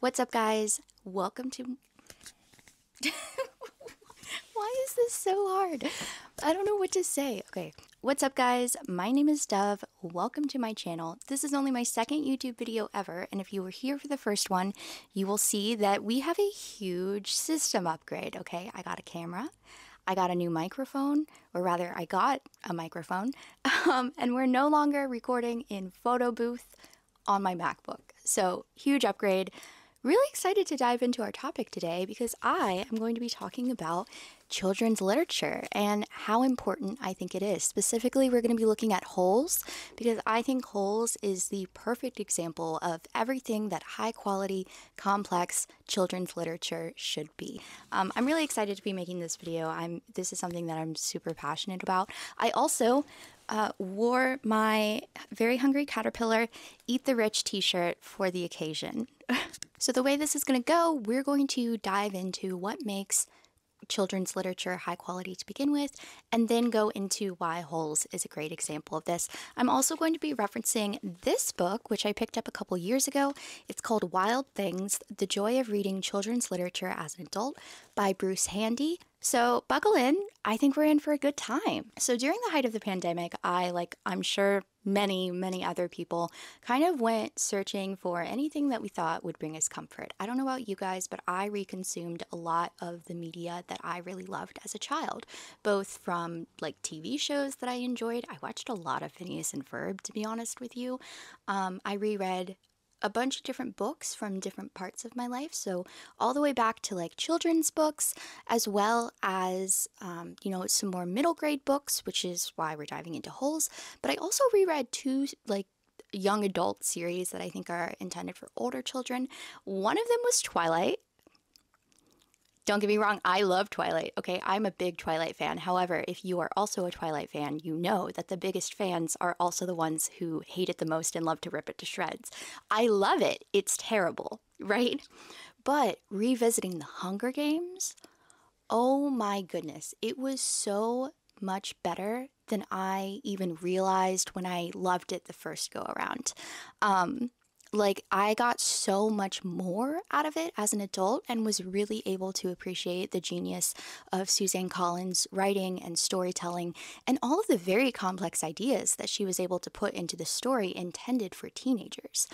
What's up, guys? Welcome to. Why is this so hard? I don't know what to say. Okay. What's up, guys? My name is Dove. Welcome to my channel. This is only my second YouTube video ever, and if you were here for the first one, you will see that we have a huge system upgrade. Okay, I got a camera, I got a new microphone, or rather, I got a microphone, um, and we're no longer recording in photo booth on my MacBook. So, huge upgrade. Really excited to dive into our topic today because I am going to be talking about children's literature and how important I think it is. Specifically, we're going to be looking at Holes because I think Holes is the perfect example of everything that high quality, complex children's literature should be. Um, I'm really excited to be making this video. I'm this is something that I'm super passionate about. I also uh, wore my Very Hungry Caterpillar Eat the Rich t shirt for the occasion. so, the way this is going to go, we're going to dive into what makes children's literature high quality to begin with, and then go into why Holes is a great example of this. I'm also going to be referencing this book, which I picked up a couple years ago. It's called Wild Things The Joy of Reading Children's Literature as an Adult by Bruce Handy. So, buckle in. I think we're in for a good time. So, during the height of the pandemic, I, like I'm sure many, many other people, kind of went searching for anything that we thought would bring us comfort. I don't know about you guys, but I reconsumed a lot of the media that I really loved as a child, both from like TV shows that I enjoyed. I watched a lot of Phineas and Ferb, to be honest with you. Um, I reread a bunch of different books from different parts of my life. So, all the way back to like children's books, as well as, um, you know, some more middle grade books, which is why we're diving into holes. But I also reread two like young adult series that I think are intended for older children. One of them was Twilight, don't get me wrong, I love Twilight. Okay, I'm a big Twilight fan. However, if you are also a Twilight fan, you know that the biggest fans are also the ones who hate it the most and love to rip it to shreds. I love it. It's terrible, right? But revisiting the Hunger Games, oh my goodness, it was so much better than I even realized when I loved it the first go around. Um, like I got so much more out of it as an adult and was really able to appreciate the genius of Suzanne Collins' writing and storytelling and all of the very complex ideas that she was able to put into the story intended for teenagers.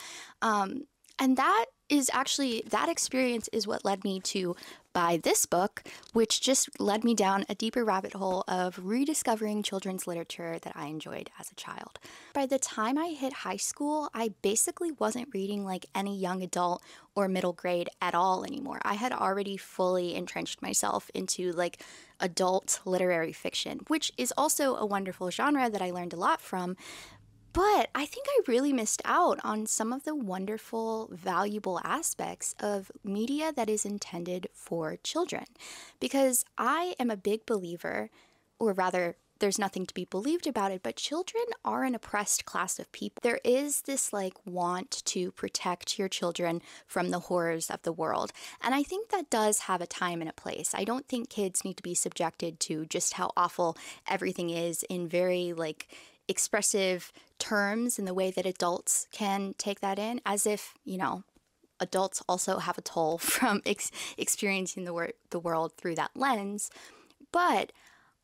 Um, and that is actually that experience is what led me to buy this book, which just led me down a deeper rabbit hole of rediscovering children's literature that I enjoyed as a child. By the time I hit high school, I basically wasn't reading like any young adult or middle grade at all anymore. I had already fully entrenched myself into like adult literary fiction, which is also a wonderful genre that I learned a lot from, but I think I really missed out on some of the wonderful, valuable aspects of media that is intended for children. Because I am a big believer, or rather, there's nothing to be believed about it, but children are an oppressed class of people. There is this like want to protect your children from the horrors of the world. And I think that does have a time and a place. I don't think kids need to be subjected to just how awful everything is in very like expressive terms in the way that adults can take that in, as if, you know, adults also have a toll from ex- experiencing the, wor- the world through that lens. But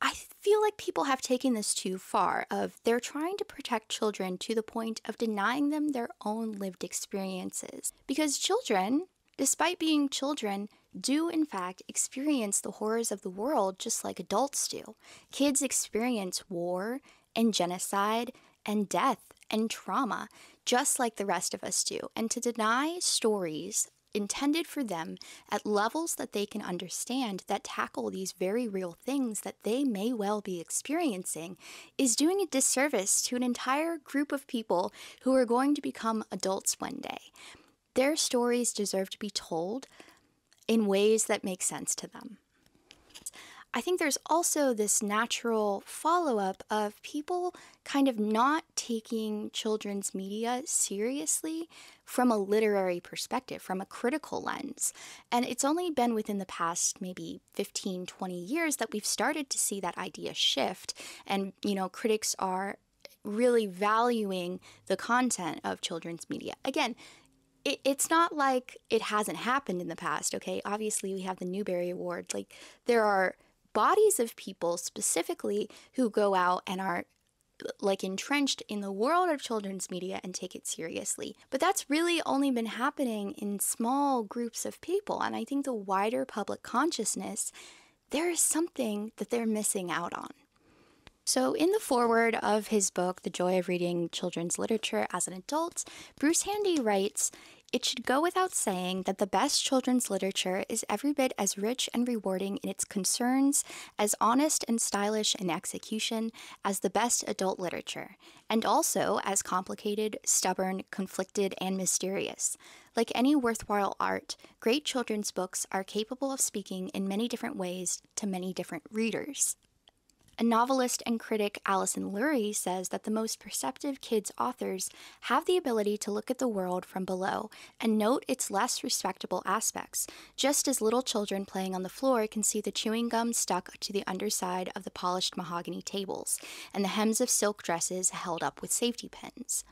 I feel like people have taken this too far of they're trying to protect children to the point of denying them their own lived experiences. Because children, despite being children, do in fact experience the horrors of the world just like adults do. Kids experience war and genocide and death and trauma, just like the rest of us do. And to deny stories intended for them at levels that they can understand that tackle these very real things that they may well be experiencing is doing a disservice to an entire group of people who are going to become adults one day. Their stories deserve to be told in ways that make sense to them. I think there's also this natural follow up of people kind of not taking children's media seriously from a literary perspective, from a critical lens. And it's only been within the past maybe 15, 20 years that we've started to see that idea shift. And, you know, critics are really valuing the content of children's media. Again, it, it's not like it hasn't happened in the past, okay? Obviously, we have the Newbery Award. Like, there are bodies of people specifically who go out and are like entrenched in the world of children's media and take it seriously. But that's really only been happening in small groups of people. And I think the wider public consciousness, there is something that they're missing out on. So, in the foreword of his book, The Joy of Reading Children's Literature as an Adult, Bruce Handy writes It should go without saying that the best children's literature is every bit as rich and rewarding in its concerns, as honest and stylish in execution as the best adult literature, and also as complicated, stubborn, conflicted, and mysterious. Like any worthwhile art, great children's books are capable of speaking in many different ways to many different readers. Novelist and critic, Alison Lurie, says that the most perceptive kids' authors have the ability to look at the world from below and note its less respectable aspects, just as little children playing on the floor can see the chewing gum stuck to the underside of the polished mahogany tables and the hems of silk dresses held up with safety pins.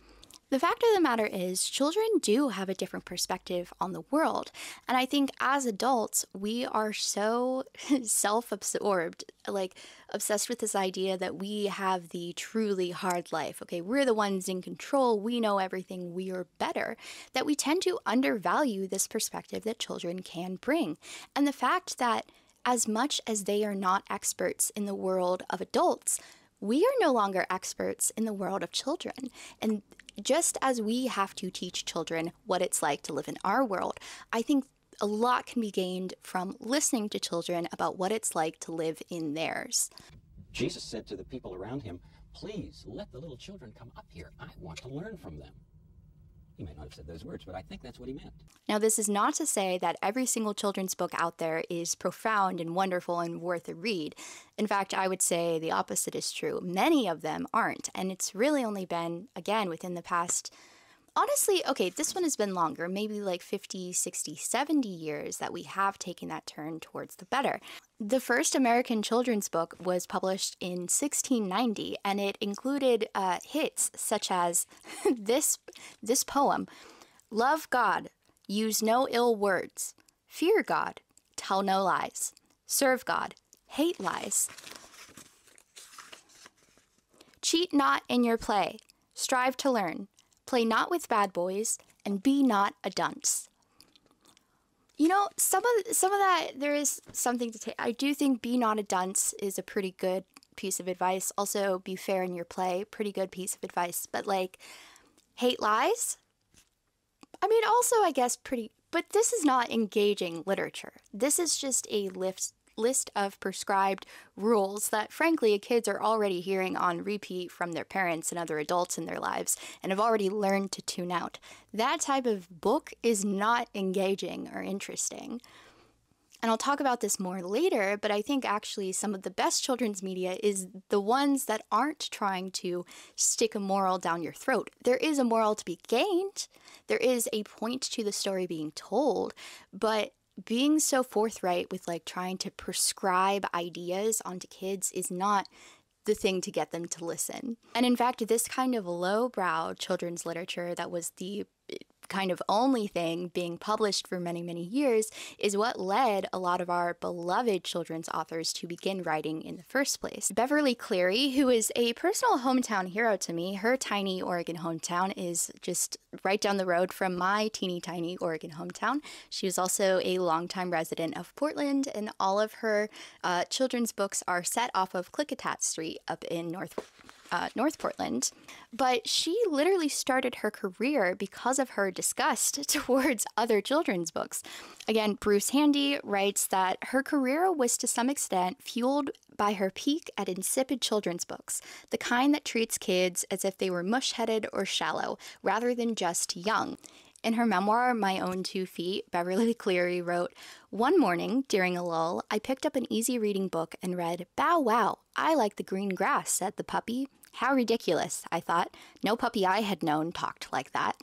The fact of the matter is, children do have a different perspective on the world. And I think as adults, we are so self absorbed, like obsessed with this idea that we have the truly hard life. Okay, we're the ones in control, we know everything, we are better, that we tend to undervalue this perspective that children can bring. And the fact that as much as they are not experts in the world of adults, we are no longer experts in the world of children. And just as we have to teach children what it's like to live in our world, I think a lot can be gained from listening to children about what it's like to live in theirs. Jesus said to the people around him, Please let the little children come up here. I want to learn from them. He may not have said those words, but I think that's what he meant. Now, this is not to say that every single children's book out there is profound and wonderful and worth a read. In fact, I would say the opposite is true. Many of them aren't, and it's really only been, again, within the past honestly, okay, this one has been longer, maybe like 50, 60, 70 years that we have taken that turn towards the better. The first American children's book was published in 1690, and it included uh, hits such as this, this poem Love God, use no ill words, fear God, tell no lies, serve God, hate lies. Cheat not in your play, strive to learn, play not with bad boys, and be not a dunce. You know, some of some of that there is something to take. I do think be not a dunce is a pretty good piece of advice. Also, be fair in your play, pretty good piece of advice. But like, hate lies. I mean, also I guess pretty. But this is not engaging literature. This is just a lift list of prescribed rules that, frankly, kids are already hearing on repeat from their parents and other adults in their lives and have already learned to tune out. That type of book is not engaging or interesting. And I'll talk about this more later, but I think actually some of the best children's media is the ones that aren't trying to stick a moral down your throat. There is a moral to be gained, there is a point to the story being told, but being so forthright with like trying to prescribe ideas onto kids is not the thing to get them to listen. And in fact, this kind of lowbrow children's literature that was the kind of only thing being published for many, many years is what led a lot of our beloved children's authors to begin writing in the first place. Beverly Cleary, who is a personal hometown hero to me, her tiny Oregon hometown is just right down the road from my teeny tiny Oregon hometown. She was also a longtime resident of Portland, and all of her uh, children's books are set off of Klickitat Street up in North uh, North Portland, but she literally started her career because of her disgust towards other children's books. Again, Bruce Handy writes that her career was to some extent fueled by her peak at insipid children's books, the kind that treats kids as if they were mush headed or shallow, rather than just young. In her memoir, My Own Two Feet, Beverly Cleary wrote, One morning, during a lull, I picked up an easy reading book and read, Bow wow, I like the green grass, said the puppy. How ridiculous, I thought. No puppy I had known talked like that.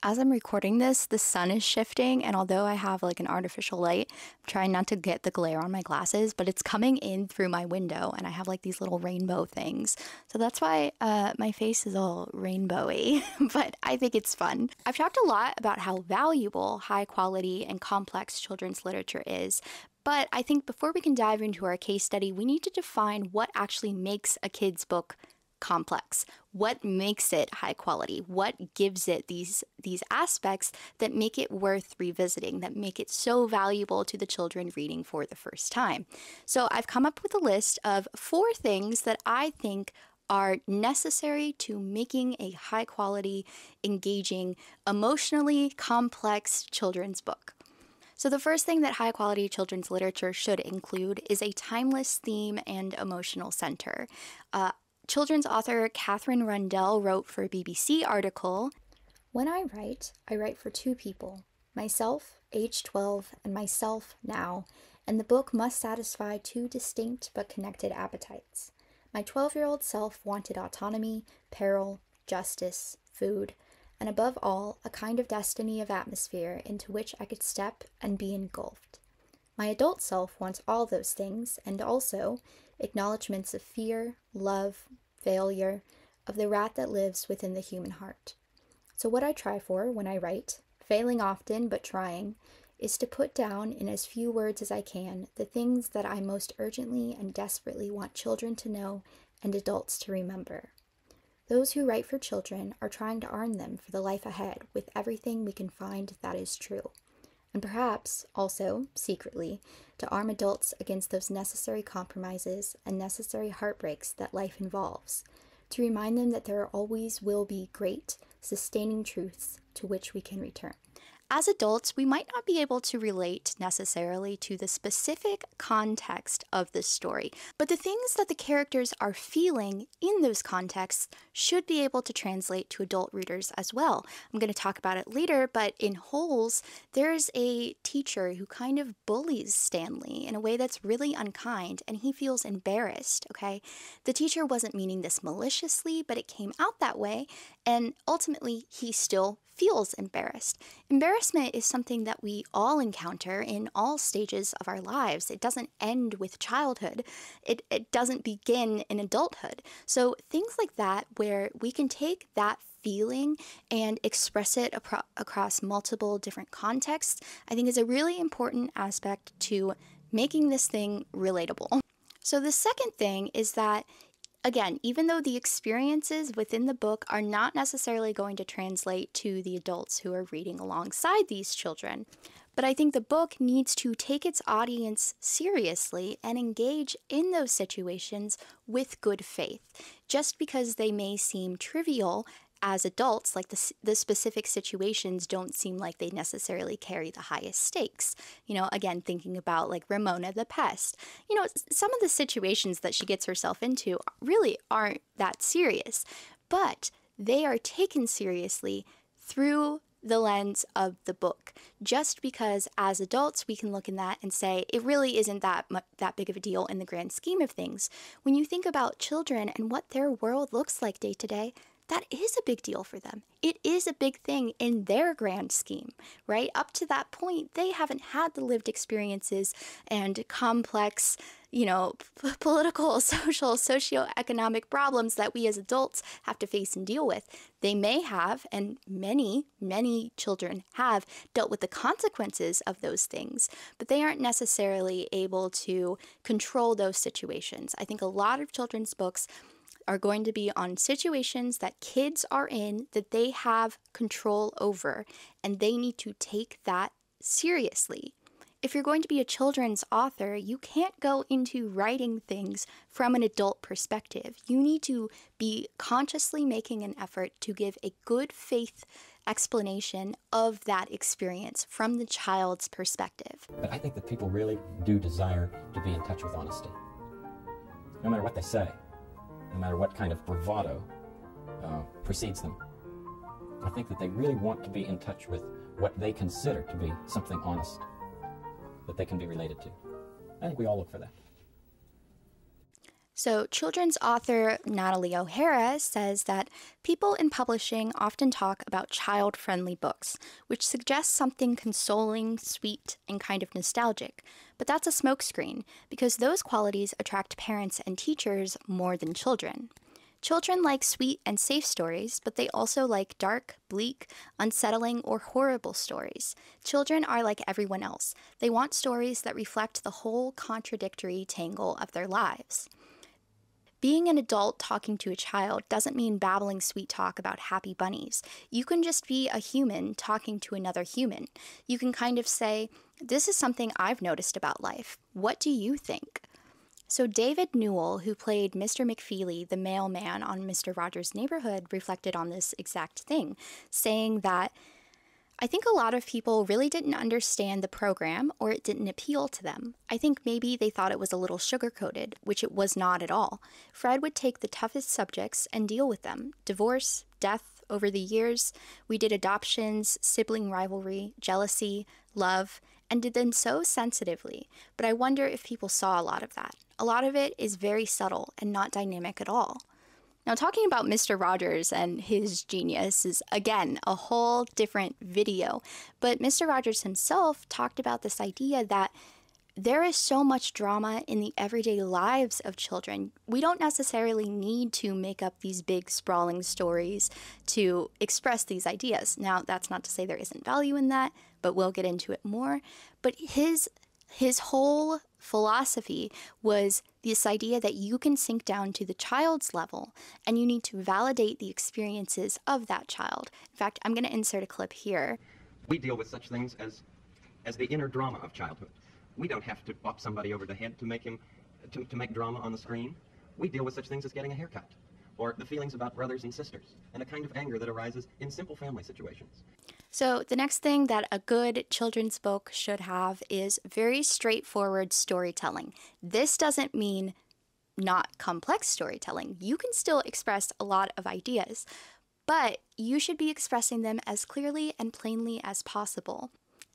as I'm recording this, the sun is shifting, and although I have like an artificial light, I'm trying not to get the glare on my glasses, but it's coming in through my window, and I have like these little rainbow things. So that's why uh, my face is all rainbowy, but I think it's fun. I've talked a lot about how valuable high quality and complex children's literature is, but I think before we can dive into our case study, we need to define what actually makes a kid's book complex. What makes it high quality? What gives it these these aspects that make it worth revisiting that make it so valuable to the children reading for the first time? So i've come up with a list of four things that i think are necessary to making a high quality engaging emotionally complex children's book. So, the first thing that high quality children's literature should include is a timeless theme and emotional center. Uh, children's author Katherine Rundell wrote for a BBC article When I write, I write for two people myself, age 12, and myself now, and the book must satisfy two distinct but connected appetites. My 12 year old self wanted autonomy, peril, justice, food, and above all, a kind of destiny of atmosphere into which I could step and be engulfed. My adult self wants all those things, and also, acknowledgments of fear, love, failure, of the rat that lives within the human heart. So, what I try for when I write, failing often but trying, is to put down in as few words as I can the things that I most urgently and desperately want children to know and adults to remember. Those who write for children are trying to arm them for the life ahead with everything we can find that is true and perhaps also, secretly, to arm adults against those necessary compromises and necessary heartbreaks that life involves, to remind them that there always will be great, sustaining truths to which we can return. As adults, we might not be able to relate necessarily to the specific context of the story, but the things that the characters are feeling in those contexts should be able to translate to adult readers as well. I'm going to talk about it later, but in Holes, there's a teacher who kind of bullies Stanley in a way that's really unkind, and he feels embarrassed, okay? The teacher wasn't meaning this maliciously, but it came out that way, and ultimately, he still feels embarrassed. Embarrassment is something that we all encounter in all stages of our lives. It doesn't end with childhood, it, it doesn't begin in adulthood. So, things like that, where we can take that feeling and express it apro- across multiple different contexts, I think is a really important aspect to making this thing relatable. So, the second thing is that Again, even though the experiences within the book are not necessarily going to translate to the adults who are reading alongside these children, but I think the book needs to take its audience seriously and engage in those situations with good faith. Just because they may seem trivial as adults, like the, the specific situations don't seem like they necessarily carry the highest stakes. You know, again, thinking about like Ramona the pest, you know, some of the situations that she gets herself into really aren't that serious, but they are taken seriously through the lens of the book just because as adults we can look in that and say it really isn't that that big of a deal in the grand scheme of things when you think about children and what their world looks like day to day that is a big deal for them. It is a big thing in their grand scheme, right? Up to that point, they haven't had the lived experiences and complex, you know, p- political, social, socio-economic problems that we as adults have to face and deal with. They may have, and many, many children have dealt with the consequences of those things, but they aren't necessarily able to control those situations. I think a lot of children's books are going to be on situations that kids are in that they have control over, and they need to take that seriously. If you're going to be a children's author, you can't go into writing things from an adult perspective. You need to be consciously making an effort to give a good faith explanation of that experience from the child's perspective. But I think that people really do desire to be in touch with honesty, no matter what they say no matter what kind of bravado uh, precedes them. I think that they really want to be in touch with what they consider to be something honest that they can be related to. I think we all look for that. So, children's author Natalie O'Hara says that people in publishing often talk about child friendly books, which suggests something consoling, sweet, and kind of nostalgic. But that's a smokescreen, because those qualities attract parents and teachers more than children. Children like sweet and safe stories, but they also like dark, bleak, unsettling, or horrible stories. Children are like everyone else. They want stories that reflect the whole contradictory tangle of their lives. Being an adult talking to a child doesn't mean babbling sweet talk about happy bunnies. You can just be a human talking to another human. You can kind of say, This is something I've noticed about life. What do you think? So, David Newell, who played Mr. McFeely, the mailman on Mr. Rogers' Neighborhood, reflected on this exact thing, saying that I think a lot of people really didn't understand the program or it didn't appeal to them. I think maybe they thought it was a little sugar coated, which it was not at all. Fred would take the toughest subjects and deal with them divorce, death. Over the years, we did adoptions, sibling rivalry, jealousy, love, and did them so sensitively. But I wonder if people saw a lot of that. A lot of it is very subtle and not dynamic at all. Now, talking about Mr. Rogers and his genius is again a whole different video. But Mr. Rogers himself talked about this idea that there is so much drama in the everyday lives of children. We don't necessarily need to make up these big, sprawling stories to express these ideas. Now, that's not to say there isn't value in that, but we'll get into it more. But his his whole philosophy was this idea that you can sink down to the child's level and you need to validate the experiences of that child. In fact, I'm going to insert a clip here. We deal with such things as as the inner drama of childhood. We don't have to bop somebody over the head to make him to, to make drama on the screen. We deal with such things as getting a haircut or the feelings about brothers and sisters and a kind of anger that arises in simple family situations. So, the next thing that a good children's book should have is very straightforward storytelling. This doesn't mean not complex storytelling. You can still express a lot of ideas, but you should be expressing them as clearly and plainly as possible.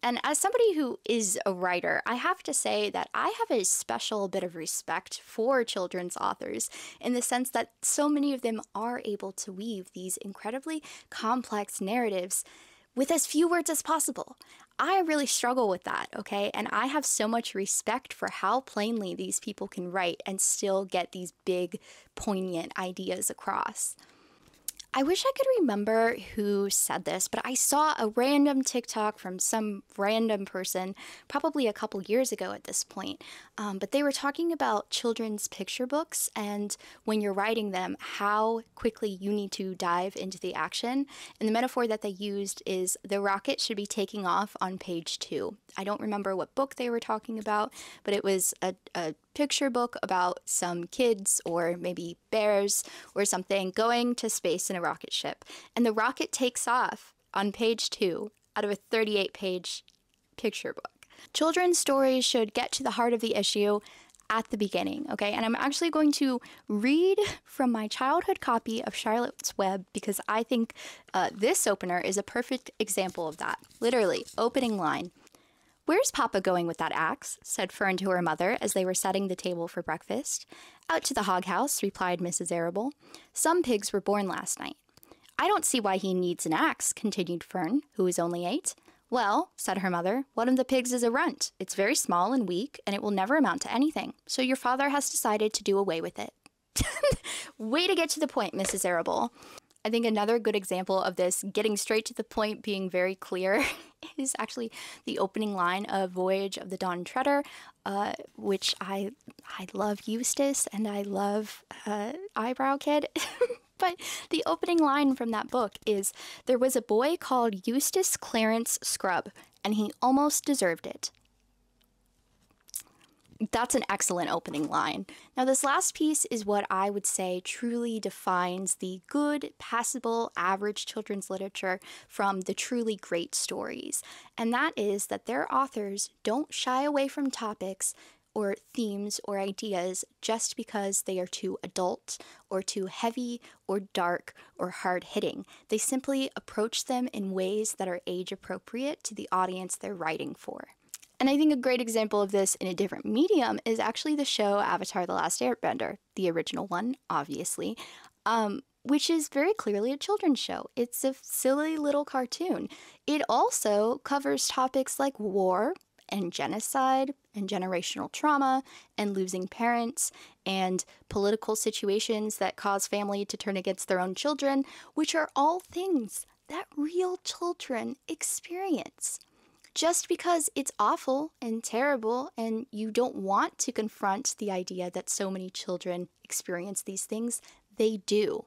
And as somebody who is a writer, I have to say that I have a special bit of respect for children's authors in the sense that so many of them are able to weave these incredibly complex narratives with as few words as possible. I really struggle with that, okay? And I have so much respect for how plainly these people can write and still get these big, poignant ideas across. I wish I could remember who said this, but I saw a random TikTok from some random person, probably a couple years ago at this point. Um, but they were talking about children's picture books and when you're writing them, how quickly you need to dive into the action. And the metaphor that they used is the rocket should be taking off on page two. I don't remember what book they were talking about, but it was a, a picture book about some kids or maybe bears or something going to space in a rocket ship. And the rocket takes off on page two out of a 38 page picture book. Children's stories should get to the heart of the issue at the beginning, okay? And I'm actually going to read from my childhood copy of Charlotte's Web because I think uh, this opener is a perfect example of that. Literally, opening line. Where's Papa going with that axe? said Fern to her mother as they were setting the table for breakfast. Out to the hog house, replied Mrs. Arable. Some pigs were born last night. I don't see why he needs an axe, continued Fern, who was only eight. Well, said her mother, one of the pigs is a runt. It's very small and weak, and it will never amount to anything. So your father has decided to do away with it. Way to get to the point, Mrs. Arable. I think another good example of this, getting straight to the point, being very clear, is actually the opening line of Voyage of the Dawn Treader, uh, which I I love Eustace and I love uh, Eyebrow Kid. but the opening line from that book is There was a boy called Eustace Clarence Scrubb, and he almost deserved it that's an excellent opening line. Now, this last piece is what I would say truly defines the good, passable, average children's literature from the truly great stories. And that is that their authors don't shy away from topics or themes or ideas just because they are too adult or too heavy or dark or hard hitting. They simply approach them in ways that are age appropriate to the audience they're writing for. And I think a great example of this in a different medium is actually the show Avatar The Last Airbender, the original one, obviously, um, which is very clearly a children's show. It's a silly little cartoon. It also covers topics like war and genocide and generational trauma and losing parents and political situations that cause family to turn against their own children, which are all things that real children experience. Just because it's awful and terrible, and you don't want to confront the idea that so many children experience these things, they do.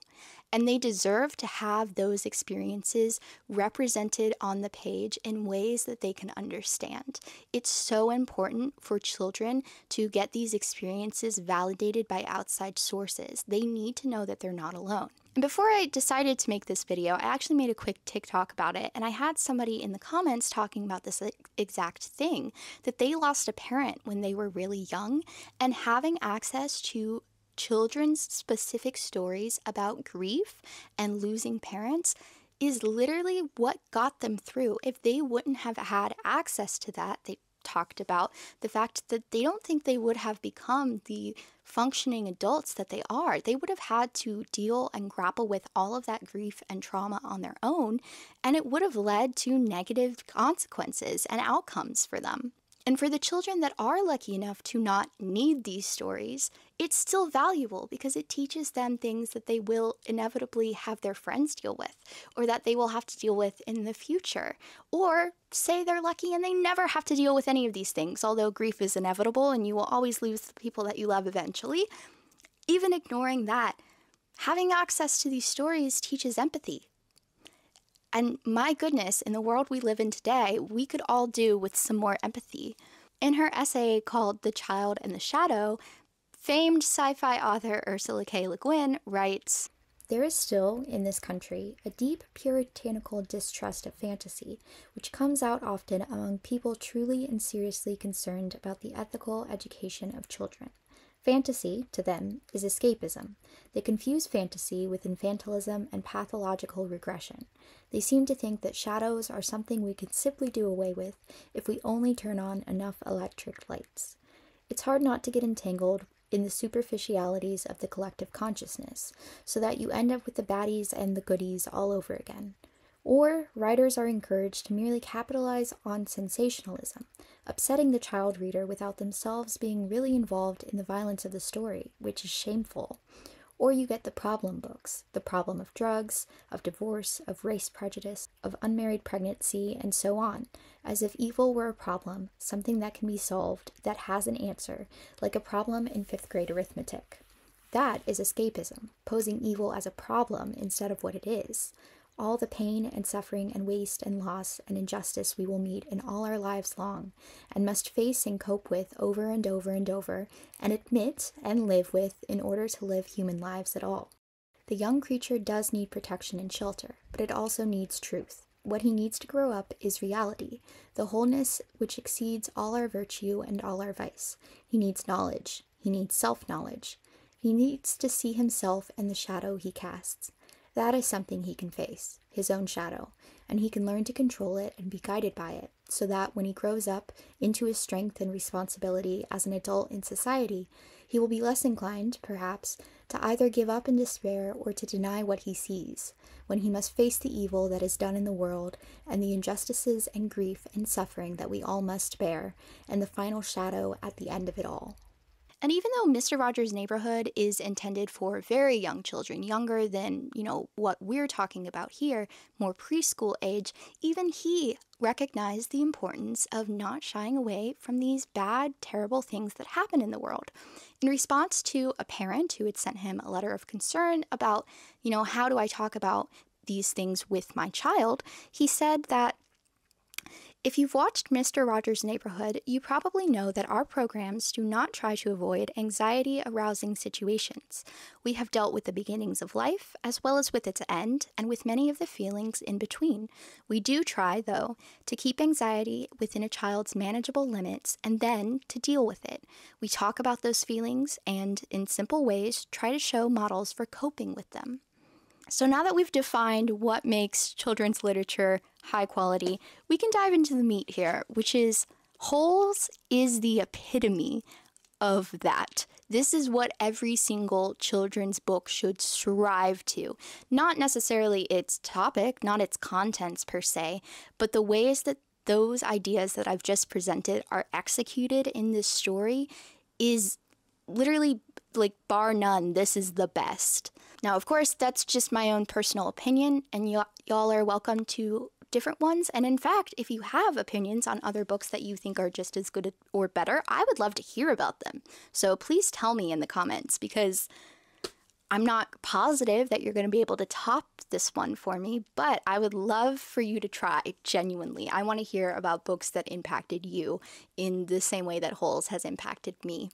And they deserve to have those experiences represented on the page in ways that they can understand. It's so important for children to get these experiences validated by outside sources. They need to know that they're not alone. And before I decided to make this video, I actually made a quick TikTok about it, and I had somebody in the comments talking about this exact thing that they lost a parent when they were really young, and having access to children's specific stories about grief and losing parents is literally what got them through. If they wouldn't have had access to that, they talked about the fact that they don't think they would have become the functioning adults that they are. They would have had to deal and grapple with all of that grief and trauma on their own, and it would have led to negative consequences and outcomes for them. And for the children that are lucky enough to not need these stories, it's still valuable because it teaches them things that they will inevitably have their friends deal with, or that they will have to deal with in the future. Or say they're lucky and they never have to deal with any of these things, although grief is inevitable and you will always lose the people that you love eventually. Even ignoring that, having access to these stories teaches empathy. And my goodness, in the world we live in today, we could all do with some more empathy. In her essay called The Child and the Shadow, famed sci fi author Ursula K. Le Guin writes There is still, in this country, a deep puritanical distrust of fantasy, which comes out often among people truly and seriously concerned about the ethical education of children. Fantasy, to them, is escapism. They confuse fantasy with infantilism and pathological regression. They seem to think that shadows are something we can simply do away with if we only turn on enough electric lights. It's hard not to get entangled in the superficialities of the collective consciousness, so that you end up with the baddies and the goodies all over again. Or writers are encouraged to merely capitalize on sensationalism, upsetting the child reader without themselves being really involved in the violence of the story, which is shameful. Or you get the problem books the problem of drugs, of divorce, of race prejudice, of unmarried pregnancy, and so on, as if evil were a problem, something that can be solved, that has an answer, like a problem in fifth grade arithmetic. That is escapism, posing evil as a problem instead of what it is all the pain and suffering and waste and loss and injustice we will meet in all our lives long, and must face and cope with over and over and over, and admit and live with in order to live human lives at all. The young creature does need protection and shelter, but it also needs truth. What he needs to grow up is reality, the wholeness which exceeds all our virtue and all our vice. He needs knowledge. He needs self knowledge. He needs to see himself and the shadow he casts. That is something he can face, his own shadow, and he can learn to control it and be guided by it, so that when he grows up into his strength and responsibility as an adult in society, he will be less inclined, perhaps, to either give up in despair or to deny what he sees, when he must face the evil that is done in the world and the injustices and grief and suffering that we all must bear, and the final shadow at the end of it all. And even though Mr. Rogers' Neighborhood is intended for very young children, younger than, you know, what we're talking about here, more preschool age, even he recognized the importance of not shying away from these bad, terrible things that happen in the world. In response to a parent who had sent him a letter of concern about, you know, how do I talk about these things with my child, he said that if you've watched Mr. Rogers' Neighborhood, you probably know that our programs do not try to avoid anxiety arousing situations. We have dealt with the beginnings of life, as well as with its end, and with many of the feelings in between. We do try, though, to keep anxiety within a child's manageable limits and then to deal with it. We talk about those feelings and, in simple ways, try to show models for coping with them. So, now that we've defined what makes children's literature high quality, we can dive into the meat here, which is Holes is the epitome of that. This is what every single children's book should strive to. Not necessarily its topic, not its contents per se, but the ways that those ideas that I've just presented are executed in this story is literally like bar none this is the best now of course that's just my own personal opinion and y- y'all are welcome to different ones and in fact if you have opinions on other books that you think are just as good or better i would love to hear about them so please tell me in the comments because I'm not positive that you're going to be able to top this one for me, but I would love for you to try genuinely. I want to hear about books that impacted you in the same way that Holes has impacted me.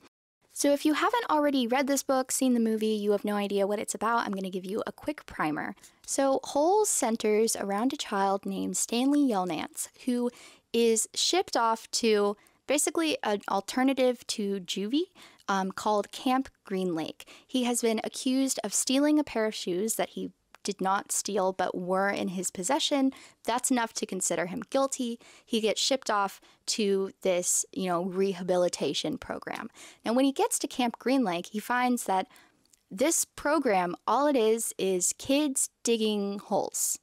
So, if you haven't already read this book, seen the movie, you have no idea what it's about, I'm going to give you a quick primer. So, Holes centers around a child named Stanley Yelnats, who is shipped off to basically an alternative to juvie um, called Camp Green Lake. He has been accused of stealing a pair of shoes that he did not steal but were in his possession, that's enough to consider him guilty. He gets shipped off to this, you know, rehabilitation program. And when he gets to Camp Green Lake, he finds that this program, all it is, is kids digging holes.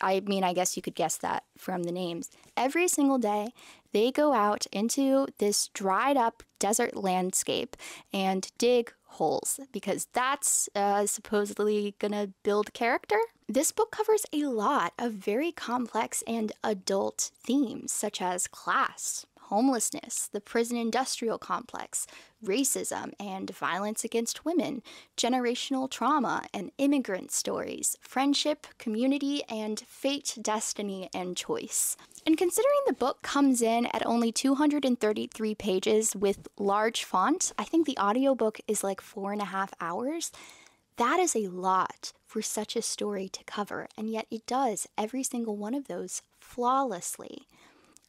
I mean, I guess you could guess that from the names. Every single day, they go out into this dried up desert landscape and dig holes because that's uh, supposedly gonna build character. This book covers a lot of very complex and adult themes, such as class, homelessness, the prison industrial complex, racism and violence against women, generational trauma and immigrant stories, friendship, community, and fate, destiny, and choice. And considering the book comes in at only 233 pages with large font, I think the audiobook is like four and a half hours. That is a lot for such a story to cover, and yet it does every single one of those flawlessly.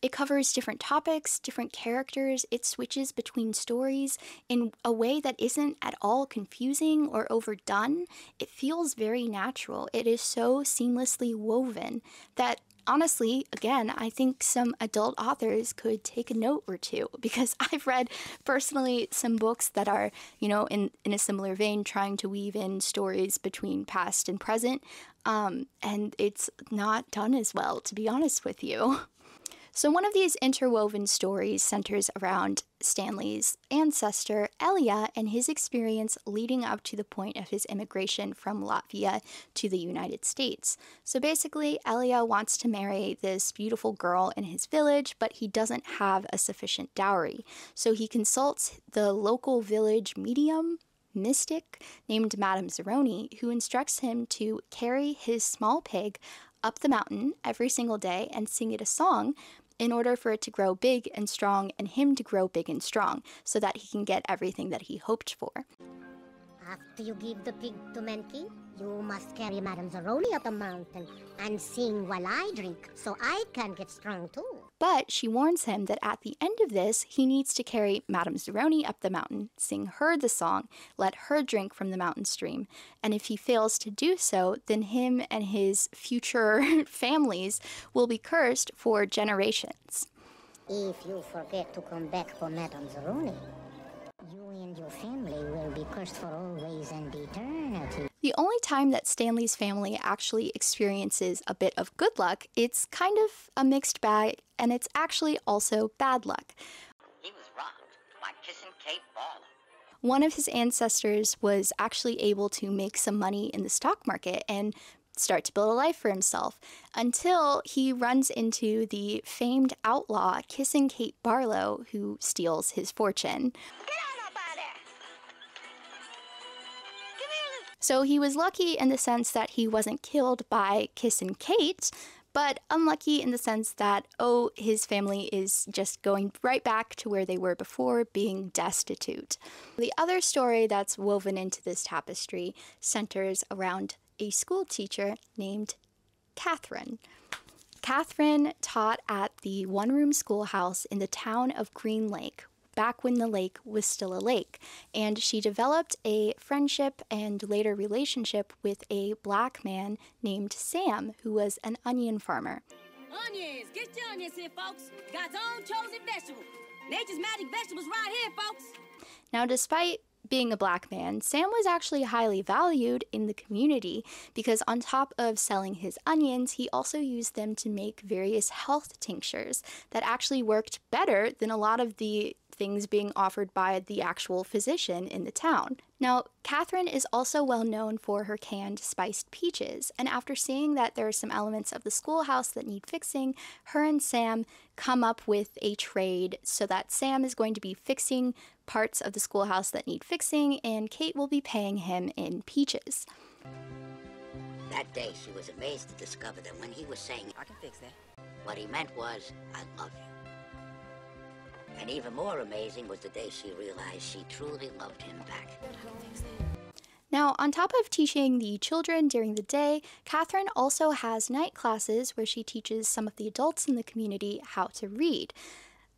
It covers different topics, different characters. It switches between stories in a way that isn't at all confusing or overdone. It feels very natural. It is so seamlessly woven that honestly, again, I think some adult authors could take a note or two because I've read personally some books that are, you know, in, in a similar vein, trying to weave in stories between past and present. Um, and it's not done as well, to be honest with you. So, one of these interwoven stories centers around Stanley's ancestor, Elya, and his experience leading up to the point of his immigration from Latvia to the United States. So, basically, Elya wants to marry this beautiful girl in his village, but he doesn't have a sufficient dowry. So, he consults the local village medium mystic named Madame Zeroni, who instructs him to carry his small pig up the mountain every single day and sing it a song in order for it to grow big and strong and him to grow big and strong so that he can get everything that he hoped for. After you give the pig to Menke, you must carry Madame Zeroni up the mountain and sing while I drink, so I can get strong too. But she warns him that at the end of this, he needs to carry Madame Zeroni up the mountain, sing her the song, let her drink from the mountain stream, and if he fails to do so, then him and his future families will be cursed for generations. If you forget to come back for Madame Zeroni, you and your family will be cursed for always and eternity. The only time that Stanley's family actually experiences a bit of good luck, it's kind of a mixed bag, and it's actually also bad luck. He was rocked by kissing Kate Barlow. One of his ancestors was actually able to make some money in the stock market and start to build a life for himself until he runs into the famed outlaw Kissing Kate Barlow, who steals his fortune. So he was lucky in the sense that he wasn't killed by Kissing Kate, but unlucky in the sense that, oh, his family is just going right back to where they were before, being destitute. The other story that's woven into this tapestry centers around a school teacher named Catherine. Catherine taught at the one room schoolhouse in the town of Green Lake, back when the lake was still a lake. And she developed a friendship and later relationship with a black man named Sam, who was an onion farmer. Onions, get your onions here, folks. God's own chosen vegetable. Nature's magic vegetables right here, folks. Now, despite being a black man, Sam was actually highly valued in the community because, on top of selling his onions, he also used them to make various health tinctures that actually worked better than a lot of the things being offered by the actual physician in the town. Now, Catherine is also well known for her canned spiced peaches, and after seeing that there are some elements of the schoolhouse that need fixing, her and Sam come up with a trade so that Sam is going to be fixing parts of the schoolhouse that need fixing, and Kate will be paying him in peaches. That day, she was amazed to discover that when he was saying, I can fix that. what he meant was, I love you. And even more amazing was the day she realized she truly loved him back. Now, on top of teaching the children during the day, Catherine also has night classes where she teaches some of the adults in the community how to read.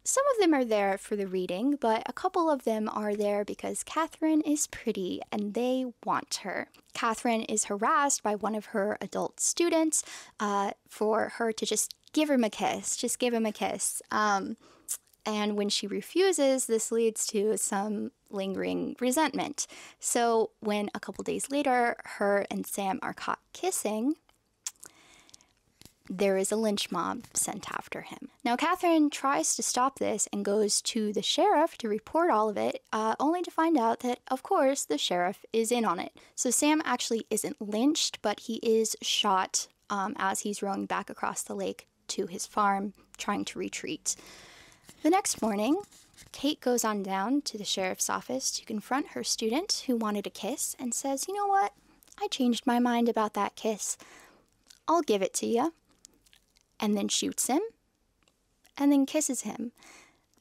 Some of them are there for the reading, but a couple of them are there because Catherine is pretty and they want her. Catherine is harassed by one of her adult students uh, for her to just give him a kiss, just give him a kiss. Um, and when she refuses, this leads to some lingering resentment. So, when a couple days later, her and Sam are caught kissing, there is a lynch mob sent after him. Now, Catherine tries to stop this and goes to the sheriff to report all of it, uh, only to find out that, of course, the sheriff is in on it. So, Sam actually isn't lynched, but he is shot um, as he's rowing back across the lake to his farm, trying to retreat. The next morning, Kate goes on down to the sheriff's office to confront her student who wanted a kiss and says, You know what? I changed my mind about that kiss. I'll give it to you. And then shoots him and then kisses him.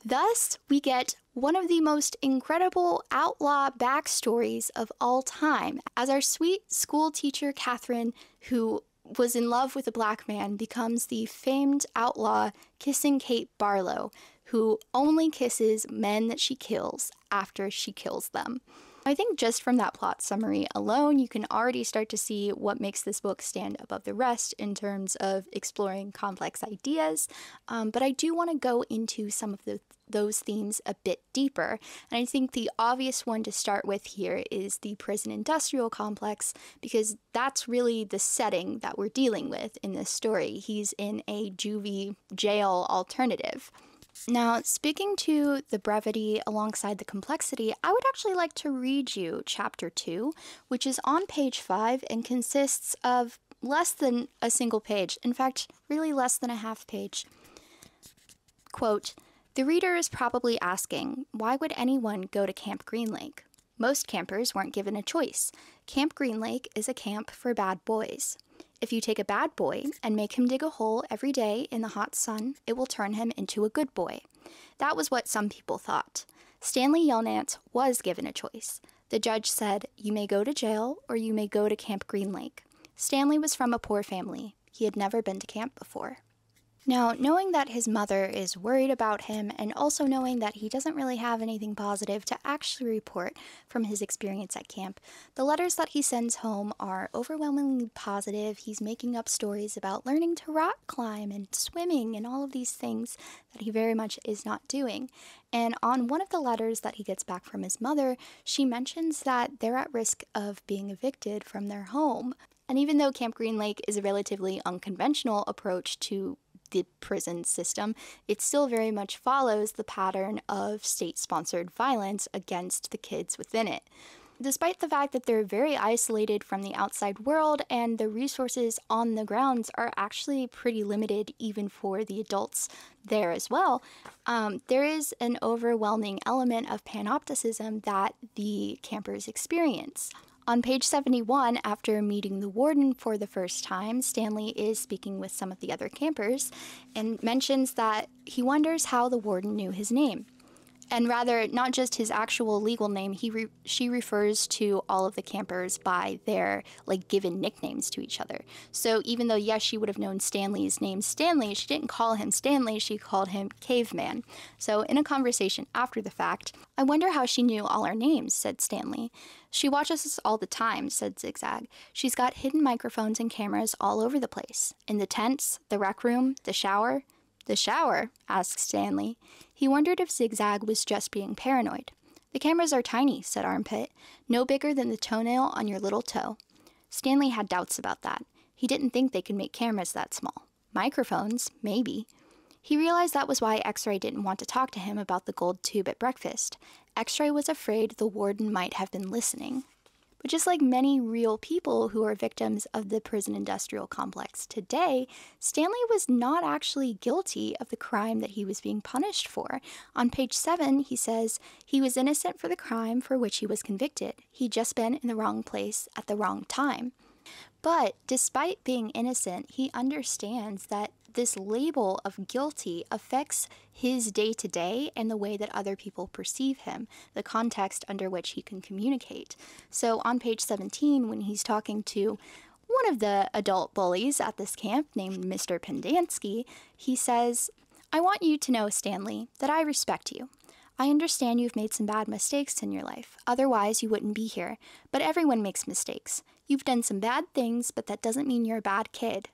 Thus, we get one of the most incredible outlaw backstories of all time as our sweet school teacher, Catherine, who was in love with a black man, becomes the famed outlaw Kissing Kate Barlow, who only kisses men that she kills after she kills them. I think just from that plot summary alone, you can already start to see what makes this book stand above the rest in terms of exploring complex ideas. Um, but I do want to go into some of the, those themes a bit deeper. And I think the obvious one to start with here is the prison industrial complex, because that's really the setting that we're dealing with in this story. He's in a juvie jail alternative. Now, speaking to the brevity alongside the complexity, I would actually like to read you chapter 2, which is on page 5 and consists of less than a single page. In fact, really less than a half page. Quote The reader is probably asking, why would anyone go to Camp Green Lake? Most campers weren't given a choice. Camp Green Lake is a camp for bad boys. If you take a bad boy and make him dig a hole every day in the hot sun, it will turn him into a good boy. That was what some people thought. Stanley Yelnats was given a choice. The judge said, You may go to jail or you may go to Camp Green Lake. Stanley was from a poor family. He had never been to camp before. Now, knowing that his mother is worried about him, and also knowing that he doesn't really have anything positive to actually report from his experience at camp, the letters that he sends home are overwhelmingly positive. He's making up stories about learning to rock climb and swimming and all of these things that he very much is not doing. And on one of the letters that he gets back from his mother, she mentions that they're at risk of being evicted from their home. And even though Camp Green Lake is a relatively unconventional approach to the prison system, it still very much follows the pattern of state sponsored violence against the kids within it. Despite the fact that they're very isolated from the outside world and the resources on the grounds are actually pretty limited, even for the adults there as well, um, there is an overwhelming element of panopticism that the campers experience. On page 71, after meeting the warden for the first time, Stanley is speaking with some of the other campers and mentions that he wonders how the warden knew his name. And rather not just his actual legal name he re- she refers to all of the campers by their like given nicknames to each other. So even though yes she would have known stanley's name stanley she didn't call him stanley she called him caveman. So in a conversation after the fact i wonder how she knew all our names said stanley. She watches us all the time said zigzag. She's got hidden microphones and cameras all over the place. In the tents the rec room the shower the shower? asked Stanley. He wondered if Zigzag was just being paranoid. The cameras are tiny, said Armpit, no bigger than the toenail on your little toe. Stanley had doubts about that. He didn't think they could make cameras that small. Microphones, maybe. He realized that was why X Ray didn't want to talk to him about the gold tube at breakfast. X Ray was afraid the warden might have been listening. But just like many real people who are victims of the prison industrial complex today, Stanley was not actually guilty of the crime that he was being punished for. On page 7, he says, He was innocent for the crime for which he was convicted. He'd just been in the wrong place at the wrong time. But despite being innocent, he understands that this label of guilty affects his day to day and the way that other people perceive him, the context under which he can communicate. So on page 17, when he's talking to one of the adult bullies at this camp named Mr. Pendanski, he says, I want you to know, Stanley, that I respect you. I understand you've made some bad mistakes in your life. Otherwise, you wouldn't be here. But everyone makes mistakes. You've done some bad things, but that doesn't mean you're a bad kid.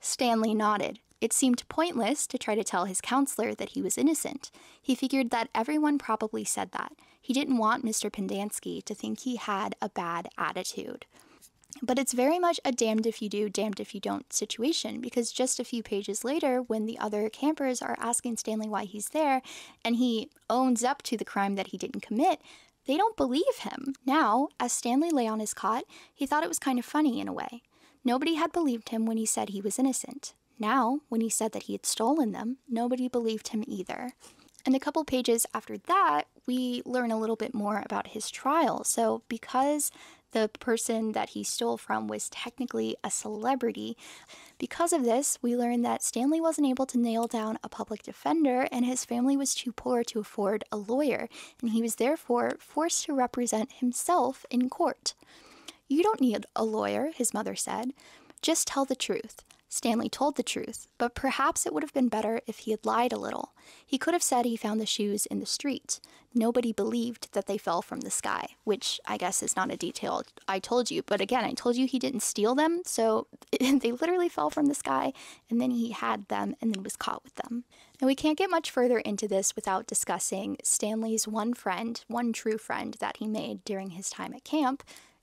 Stanley nodded. It seemed pointless to try to tell his counselor that he was innocent. He figured that everyone probably said that. He didn't want Mr. Pendanski to think he had a bad attitude. But it's very much a damned if you do, damned if you don't situation because just a few pages later, when the other campers are asking Stanley why he's there and he owns up to the crime that he didn't commit, they don't believe him. Now, as Stanley lay on his cot, he thought it was kind of funny in a way. Nobody had believed him when he said he was innocent. Now, when he said that he had stolen them, nobody believed him either. And a couple pages after that, we learn a little bit more about his trial. So, because the person that he stole from was technically a celebrity. Because of this, we learn that Stanley wasn't able to nail down a public defender and his family was too poor to afford a lawyer, and he was therefore forced to represent himself in court. You don't need a lawyer, his mother said. Just tell the truth. Stanley told the truth, but perhaps it would have been better if he had lied a little. He could have said he found the shoes in the street. Nobody believed that they fell from the sky, which I guess is not a detail I told you. But again, I told you he didn't steal them, so they literally fell from the sky, and then he had them and then was caught with them. Now, we can't get much further into this without discussing Stanley's one friend, one true friend that he made during his time at camp,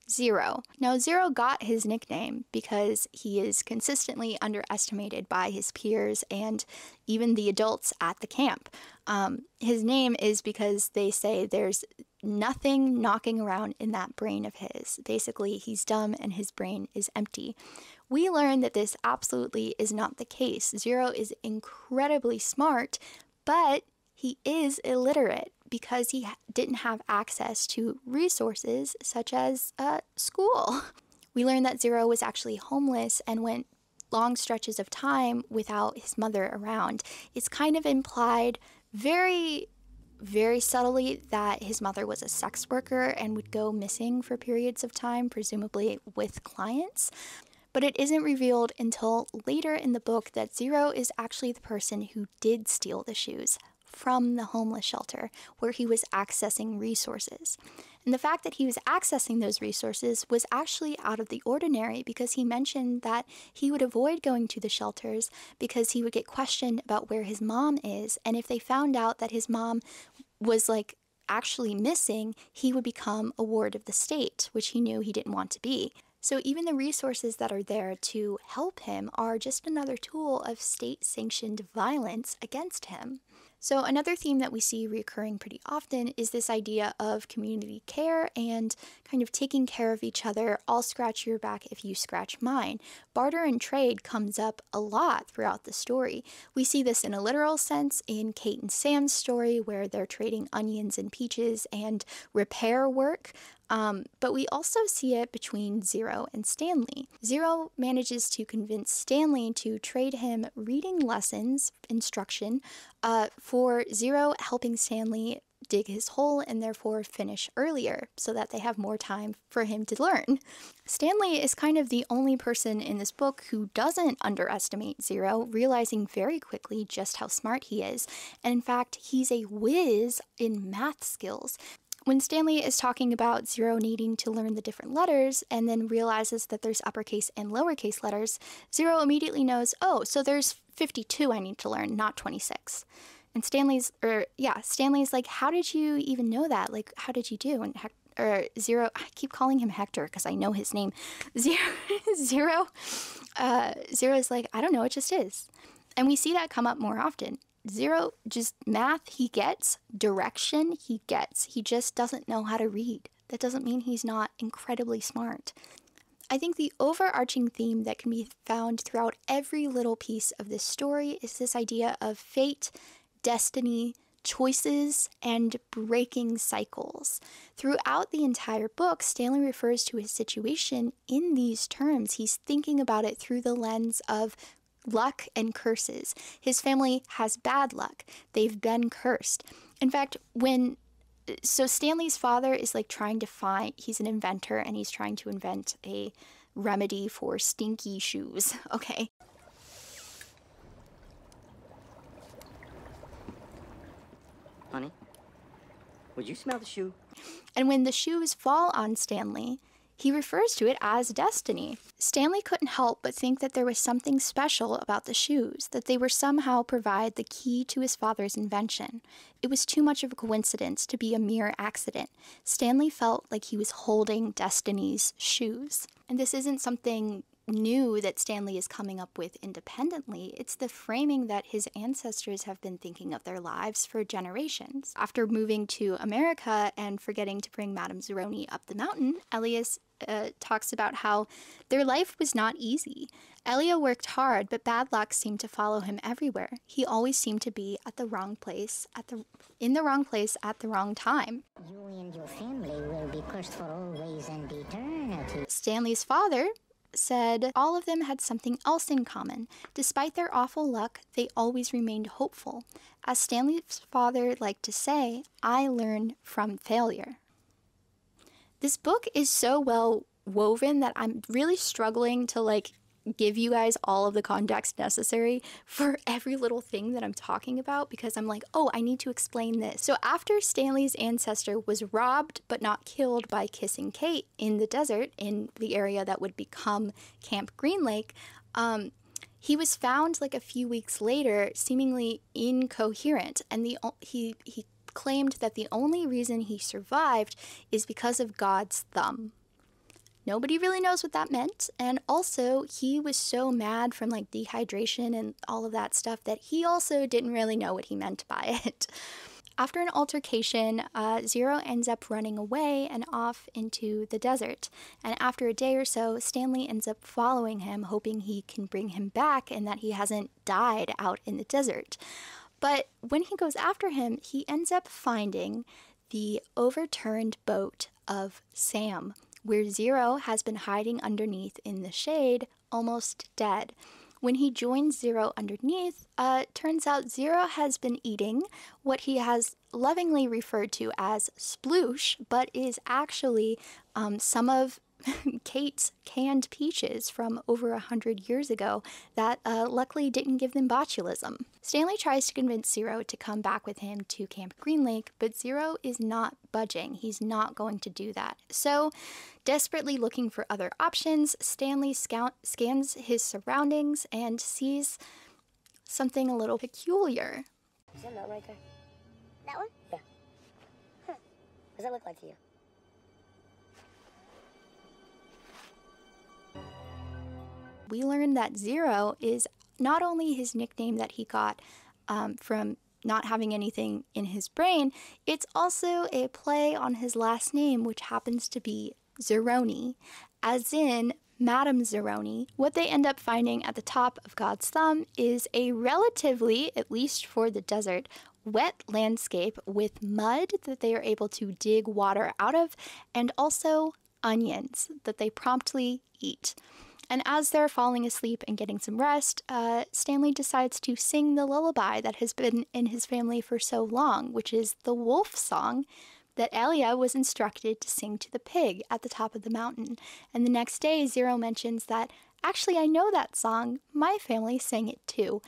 Zero. Now, Zero got his nickname because he is consistently underestimated by his peers and even the adults at the camp. Um, his name is because they say there's nothing knocking around in that brain of his. Basically, he's dumb and his brain is empty. We learn that this absolutely is not the case. Zero is incredibly smart, but he is illiterate because he didn't have access to resources such as uh, school. We learned that Zero was actually homeless and went long stretches of time without his mother around. It's kind of implied very, very subtly that his mother was a sex worker and would go missing for periods of time, presumably with clients. But it isn't revealed until later in the book that Zero is actually the person who did steal the shoes from the homeless shelter where he was accessing resources. And the fact that he was accessing those resources was actually out of the ordinary because he mentioned that he would avoid going to the shelters because he would get questioned about where his mom is. And if they found out that his mom was like actually missing, he would become a ward of the state, which he knew he didn't want to be. So, even the resources that are there to help him are just another tool of state sanctioned violence against him. So, another theme that we see recurring pretty often is this idea of community care and kind of taking care of each other. I'll scratch your back if you scratch mine. Barter and trade comes up a lot throughout the story. We see this in a literal sense in Kate and Sam's story, where they're trading onions and peaches and repair work. Um, but we also see it between Zero and Stanley. Zero manages to convince Stanley to trade him reading lessons, instruction, uh, for Zero helping Stanley dig his hole and therefore finish earlier so that they have more time for him to learn. Stanley is kind of the only person in this book who doesn't underestimate Zero, realizing very quickly just how smart he is. And in fact, he's a whiz in math skills. When Stanley is talking about Zero needing to learn the different letters and then realizes that there's uppercase and lowercase letters, Zero immediately knows, oh, so there's 52 I need to learn, not 26. And Stanley's, or yeah, Stanley's like, how did you even know that? Like, how did you do? And or Zero, I keep calling him Hector because I know his name. Zero, Zero, uh, Zero is like, I don't know, it just is. And we see that come up more often. Zero, just math he gets, direction he gets. He just doesn't know how to read. That doesn't mean he's not incredibly smart. I think the overarching theme that can be found throughout every little piece of this story is this idea of fate, destiny, choices, and breaking cycles. Throughout the entire book, Stanley refers to his situation in these terms. He's thinking about it through the lens of luck and curses. His family has bad luck, they've been cursed. In fact, when so Stanley's father is like trying to find he's an inventor and he's trying to invent a remedy for stinky shoes, okay? Honey, would you smell the shoe? And when the shoes fall on Stanley, he refers to it as destiny. Stanley couldn't help but think that there was something special about the shoes, that they were somehow provide the key to his father's invention. It was too much of a coincidence to be a mere accident. Stanley felt like he was holding destiny's shoes. And this isn't something new that Stanley is coming up with independently. It's the framing that his ancestors have been thinking of their lives for generations. After moving to America and forgetting to bring Madame Zeroni up the mountain, Elias uh, talks about how their life was not easy. Elya worked hard, but bad luck seemed to follow him everywhere. He always seemed to be at the wrong place at the in the wrong place at the wrong time. You and your family will be cursed for always and eternity. Stanley's father said all of them had something else in common. Despite their awful luck, they always remained hopeful. As Stanley's father liked to say, I learn from failure. This book is so well woven that I'm really struggling to like give you guys all of the context necessary for every little thing that I'm talking about because I'm like, oh, I need to explain this. So, after Stanley's ancestor was robbed but not killed by Kissing Kate in the desert in the area that would become Camp Green Lake, um, he was found like a few weeks later, seemingly incoherent, and the he he claimed that the only reason he survived is because of God's thumb. Nobody really knows what that meant. And also, he was so mad from like dehydration and all of that stuff that he also didn't really know what he meant by it. After an altercation, uh, Zero ends up running away and off into the desert. And after a day or so, Stanley ends up following him, hoping he can bring him back and that he hasn't died out in the desert. But when he goes after him, he ends up finding the overturned boat of Sam, where Zero has been hiding underneath in the shade, almost dead. When he joins Zero underneath, uh, turns out Zero has been eating what he has lovingly referred to as sploosh, but is actually um, some of Kate's canned peaches from over a hundred years ago that uh, luckily didn't give them botulism. Stanley tries to convince Zero to come back with him to Camp Green Lake, but Zero is not budging. He's not going to do that. So, desperately looking for other options, Stanley scout- scans his surroundings and sees something a little peculiar. Is that not right there? That one? Yeah. Huh. What does that look like to you? We learn that Zero is not only his nickname that he got um, from not having anything in his brain, it's also a play on his last name, which happens to be Zeroni, as in Madame Zeroni. What they end up finding at the top of God's thumb is a relatively, at least for the desert, wet landscape with mud that they are able to dig water out of, and also onions that they promptly eat. And as they're falling asleep and getting some rest, uh, Stanley decides to sing the lullaby that has been in his family for so long, which is the wolf song that Elya was instructed to sing to the pig at the top of the mountain. And the next day, Zero mentions that actually, I know that song. My family sang it too.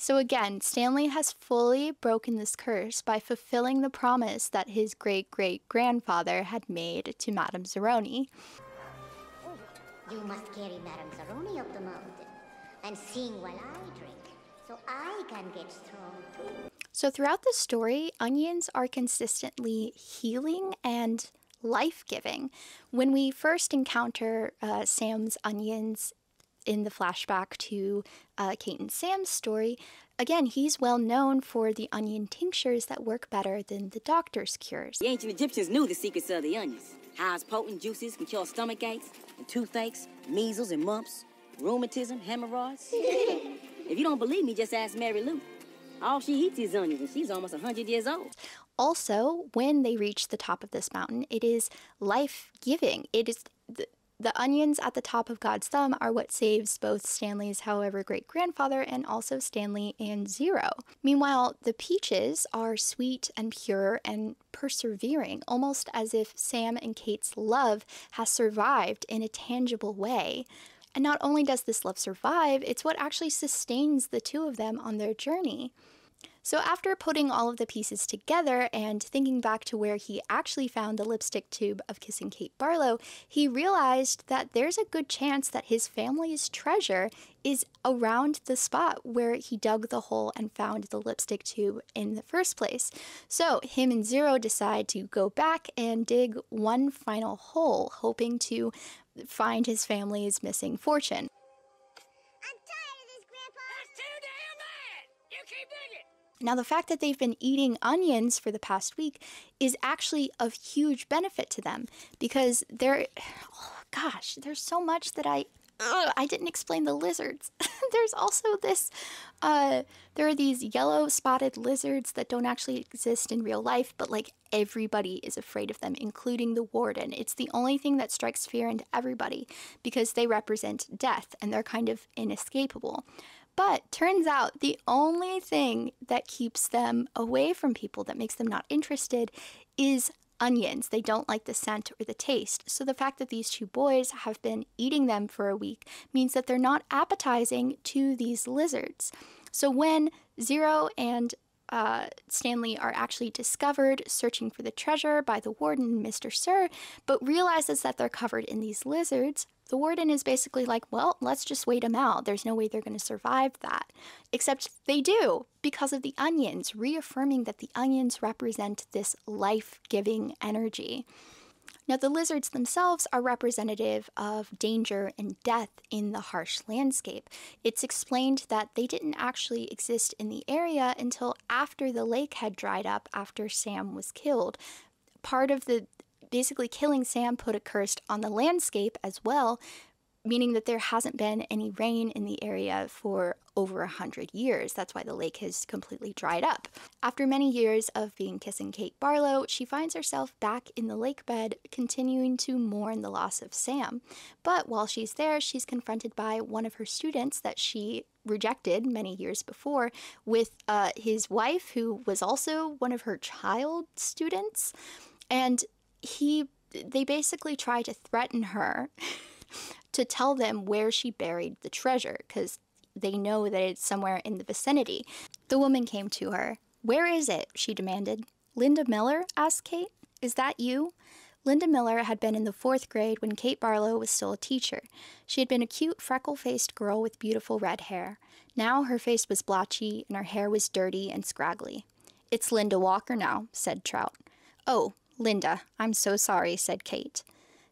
So again, Stanley has fully broken this curse by fulfilling the promise that his great great grandfather had made to Madame Zeroni. You must carry Madame Zeroni up the mountain and sing while I drink, so I can get strong too. So throughout the story, onions are consistently healing and life giving. When we first encounter uh, Sam's onions in the flashback to uh, Kate and Sam's story, again, he's well known for the onion tinctures that work better than the doctor's cures. The ancient Egyptians knew the secrets of the onions. How its potent juices can cure stomach aches and toothaches, measles and mumps, rheumatism, hemorrhoids. if you don't believe me, just ask Mary Lou. All she eats is onions, and she's almost 100 years old. Also, when they reach the top of this mountain, it is life giving. It is the, the onions at the top of God's thumb are what saves both Stanley's, however, great grandfather and also Stanley and Zero. Meanwhile, the peaches are sweet and pure and persevering, almost as if Sam and Kate's love has survived in a tangible way. And not only does this love survive, it's what actually sustains the two of them on their journey. So, after putting all of the pieces together and thinking back to where he actually found the lipstick tube of Kissing Kate Barlow, he realized that there's a good chance that his family's treasure is around the spot where he dug the hole and found the lipstick tube in the first place. So, him and Zero decide to go back and dig one final hole, hoping to find his family's missing fortune. Now, the fact that they've been eating onions for the past week is actually of huge benefit to them because they're, oh gosh, there's so much that I, ugh, I didn't explain the lizards. there's also this, uh, there are these yellow spotted lizards that don't actually exist in real life, but like everybody is afraid of them, including the warden. It's the only thing that strikes fear into everybody because they represent death and they're kind of inescapable. But turns out the only thing that keeps them away from people, that makes them not interested, is onions. They don't like the scent or the taste. So the fact that these two boys have been eating them for a week means that they're not appetizing to these lizards. So when Zero and uh, Stanley are actually discovered searching for the treasure by the warden, Mr. Sir, but realizes that they're covered in these lizards. The warden is basically like, well, let's just wait them out. There's no way they're going to survive that. Except they do because of the onions, reaffirming that the onions represent this life giving energy. Now, the lizards themselves are representative of danger and death in the harsh landscape. It's explained that they didn't actually exist in the area until after the lake had dried up after Sam was killed. Part of the basically killing Sam put a curse on the landscape as well, meaning that there hasn't been any rain in the area for over a hundred years. That's why the lake has completely dried up. After many years of being kissing Kate Barlow, she finds herself back in the lake bed, continuing to mourn the loss of Sam. But while she's there, she's confronted by one of her students that she rejected many years before with uh, his wife, who was also one of her child students. And he they basically try to threaten her to tell them where she buried the treasure because they know that it's somewhere in the vicinity. The woman came to her. Where is it? she demanded. Linda Miller? asked Kate. Is that you? Linda Miller had been in the fourth grade when Kate Barlow was still a teacher. She had been a cute, freckle faced girl with beautiful red hair. Now her face was blotchy and her hair was dirty and scraggly. It's Linda Walker now, said Trout. Oh, Linda, I'm so sorry, said Kate.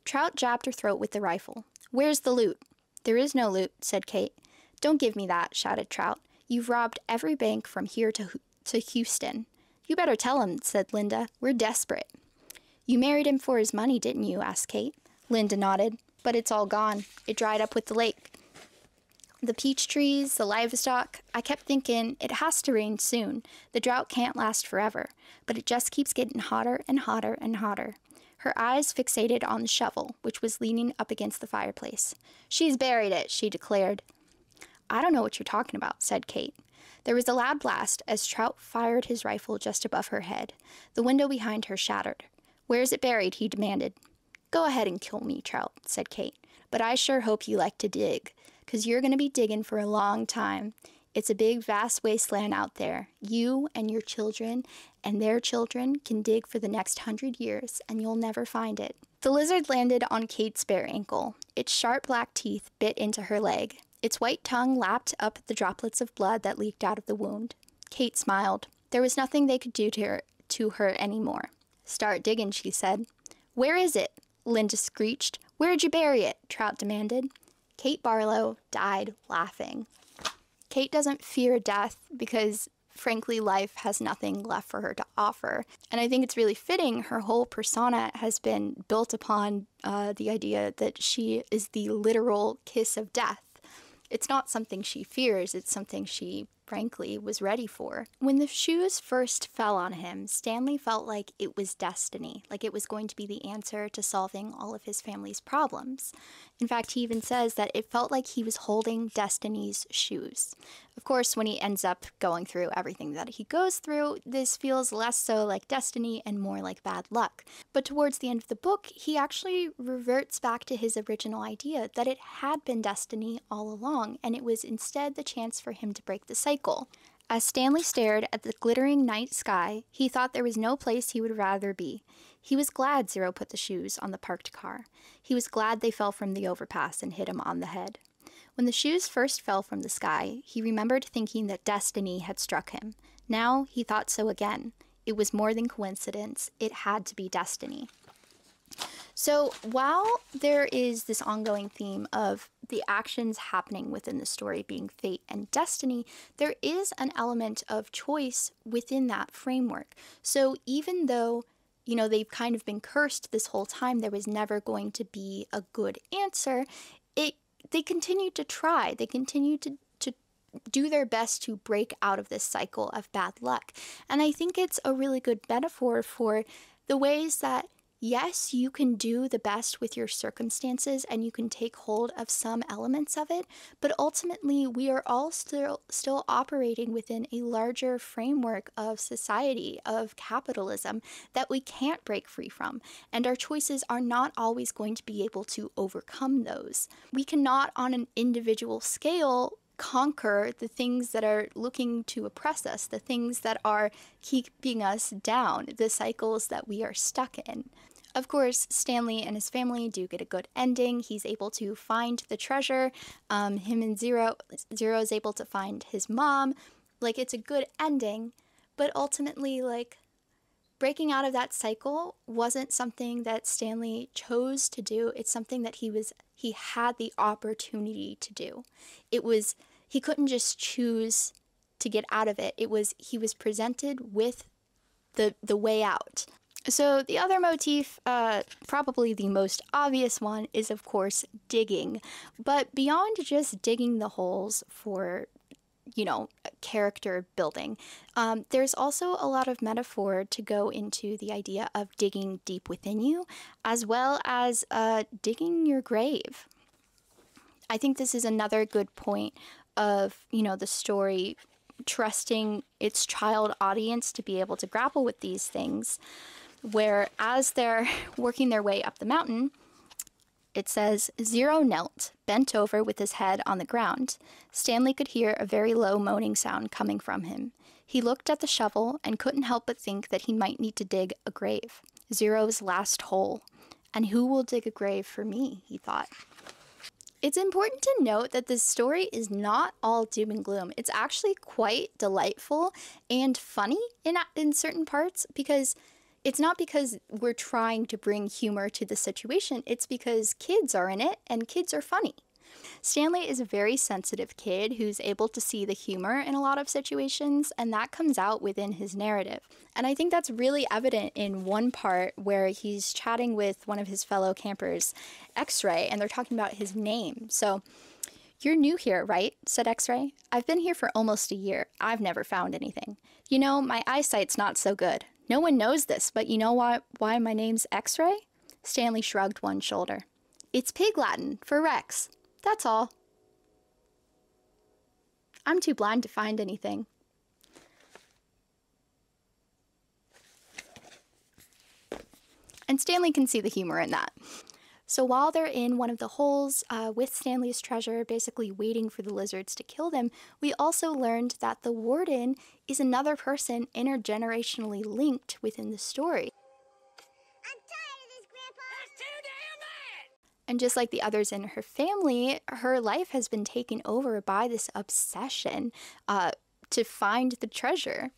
Trout jabbed her throat with the rifle. Where's the loot? There is no loot, said Kate. Don't give me that, shouted Trout. You've robbed every bank from here to, to Houston. You better tell him, said Linda. We're desperate. You married him for his money, didn't you? asked Kate. Linda nodded. But it's all gone. It dried up with the lake. The peach trees, the livestock, I kept thinking it has to rain soon. The drought can't last forever, but it just keeps getting hotter and hotter and hotter. Her eyes fixated on the shovel, which was leaning up against the fireplace. She's buried it, she declared. I don't know what you're talking about, said Kate. There was a loud blast as Trout fired his rifle just above her head. The window behind her shattered. Where is it buried? he demanded. Go ahead and kill me, Trout, said Kate. But I sure hope you like to dig, 'cause you're going to be digging for a long time. It's a big, vast wasteland out there. You and your children and their children can dig for the next hundred years, and you'll never find it. The lizard landed on Kate's bare ankle. Its sharp black teeth bit into her leg. Its white tongue lapped up the droplets of blood that leaked out of the wound. Kate smiled. There was nothing they could do to her, to her anymore. Start digging, she said. Where is it? Linda screeched. Where'd you bury it? Trout demanded. Kate Barlow died laughing. Kate doesn't fear death because, frankly, life has nothing left for her to offer. And I think it's really fitting. Her whole persona has been built upon uh, the idea that she is the literal kiss of death. It's not something she fears, it's something she frankly, was ready for. When the shoes first fell on him, Stanley felt like it was destiny, like it was going to be the answer to solving all of his family's problems. In fact, he even says that it felt like he was holding destiny's shoes. Of course, when he ends up going through everything that he goes through, this feels less so like destiny and more like bad luck. But towards the end of the book, he actually reverts back to his original idea that it had been destiny all along, and it was instead the chance for him to break the cycle. As Stanley stared at the glittering night sky, he thought there was no place he would rather be. He was glad Zero put the shoes on the parked car. He was glad they fell from the overpass and hit him on the head. When the shoes first fell from the sky, he remembered thinking that destiny had struck him. Now he thought so again. It was more than coincidence, it had to be destiny. So, while there is this ongoing theme of the actions happening within the story being fate and destiny, there is an element of choice within that framework. So, even though you know, they've kind of been cursed this whole time, there was never going to be a good answer. It they continued to try. They continued to to do their best to break out of this cycle of bad luck. And I think it's a really good metaphor for the ways that yes, you can do the best with your circumstances and you can take hold of some elements of it, but ultimately we are all still still operating within a larger framework of society, of capitalism that we can't break free from, and our choices are not always going to be able to overcome those. We cannot on an individual scale conquer the things that are looking to oppress us, the things that are keeping us down, the cycles that we are stuck in. Of course, Stanley and his family do get a good ending. He's able to find the treasure. Um, him and Zero, Zero is able to find his mom. Like, it's a good ending, but ultimately, like, breaking out of that cycle wasn't something that Stanley chose to do. It's something that he was he had the opportunity to do. It was he couldn't just choose to get out of it. It was he was presented with the the way out. So, the other motif, uh, probably the most obvious one, is of course digging. But beyond just digging the holes for, you know, character building, um, there's also a lot of metaphor to go into the idea of digging deep within you, as well as uh, digging your grave. I think this is another good point of, you know, the story trusting its child audience to be able to grapple with these things where as they're working their way up the mountain, it says Zero knelt, bent over with his head on the ground. Stanley could hear a very low moaning sound coming from him. He looked at the shovel and couldn't help but think that he might need to dig a grave. Zero's last hole. And who will dig a grave for me? he thought. It's important to note that this story is not all doom and gloom. It's actually quite delightful and funny in, in certain parts because it's not because we're trying to bring humor to the situation, it's because kids are in it and kids are funny. Stanley is a very sensitive kid who's able to see the humor in a lot of situations, and that comes out within his narrative. And I think that's really evident in one part where he's chatting with one of his fellow campers, X Ray, and they're talking about his name. So, you're new here, right? said X Ray. I've been here for almost a year. I've never found anything. You know, my eyesight's not so good. No one knows this, but you know why, why my name's X Ray? Stanley shrugged one shoulder. It's pig Latin for Rex. That's all. I'm too blind to find anything. And Stanley can see the humor in that. So while they're in one of the holes uh, with Stanley's treasure, basically waiting for the lizards to kill them, we also learned that the warden is another person intergenerationally linked within the story. And just like the others in her family, her life has been taken over by this obsession uh, to find the treasure.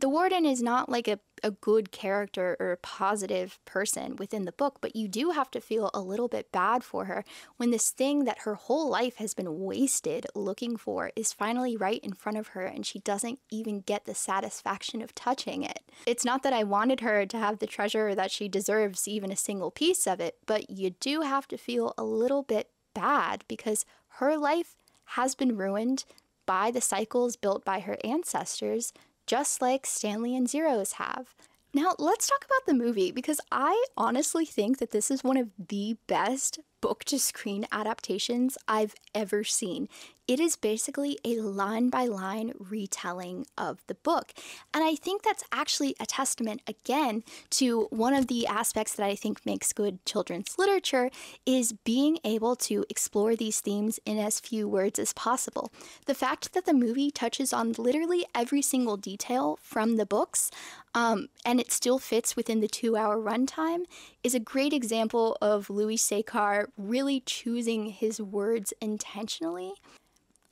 The warden is not like a a good character or a positive person within the book, but you do have to feel a little bit bad for her when this thing that her whole life has been wasted looking for is finally right in front of her and she doesn't even get the satisfaction of touching it. It's not that I wanted her to have the treasure that she deserves, even a single piece of it, but you do have to feel a little bit bad because her life has been ruined by the cycles built by her ancestors just like Stanley and Zero's have. Now, let's talk about the movie because I honestly think that this is one of the best book to screen adaptations I've ever seen. It is basically a line by line retelling of the book. And I think that's actually a testament again to one of the aspects that I think makes good children's literature is being able to explore these themes in as few words as possible. The fact that the movie touches on literally every single detail from the books um, and it still fits within the two hour runtime is a great example of Louis Sachar really choosing his words intentionally.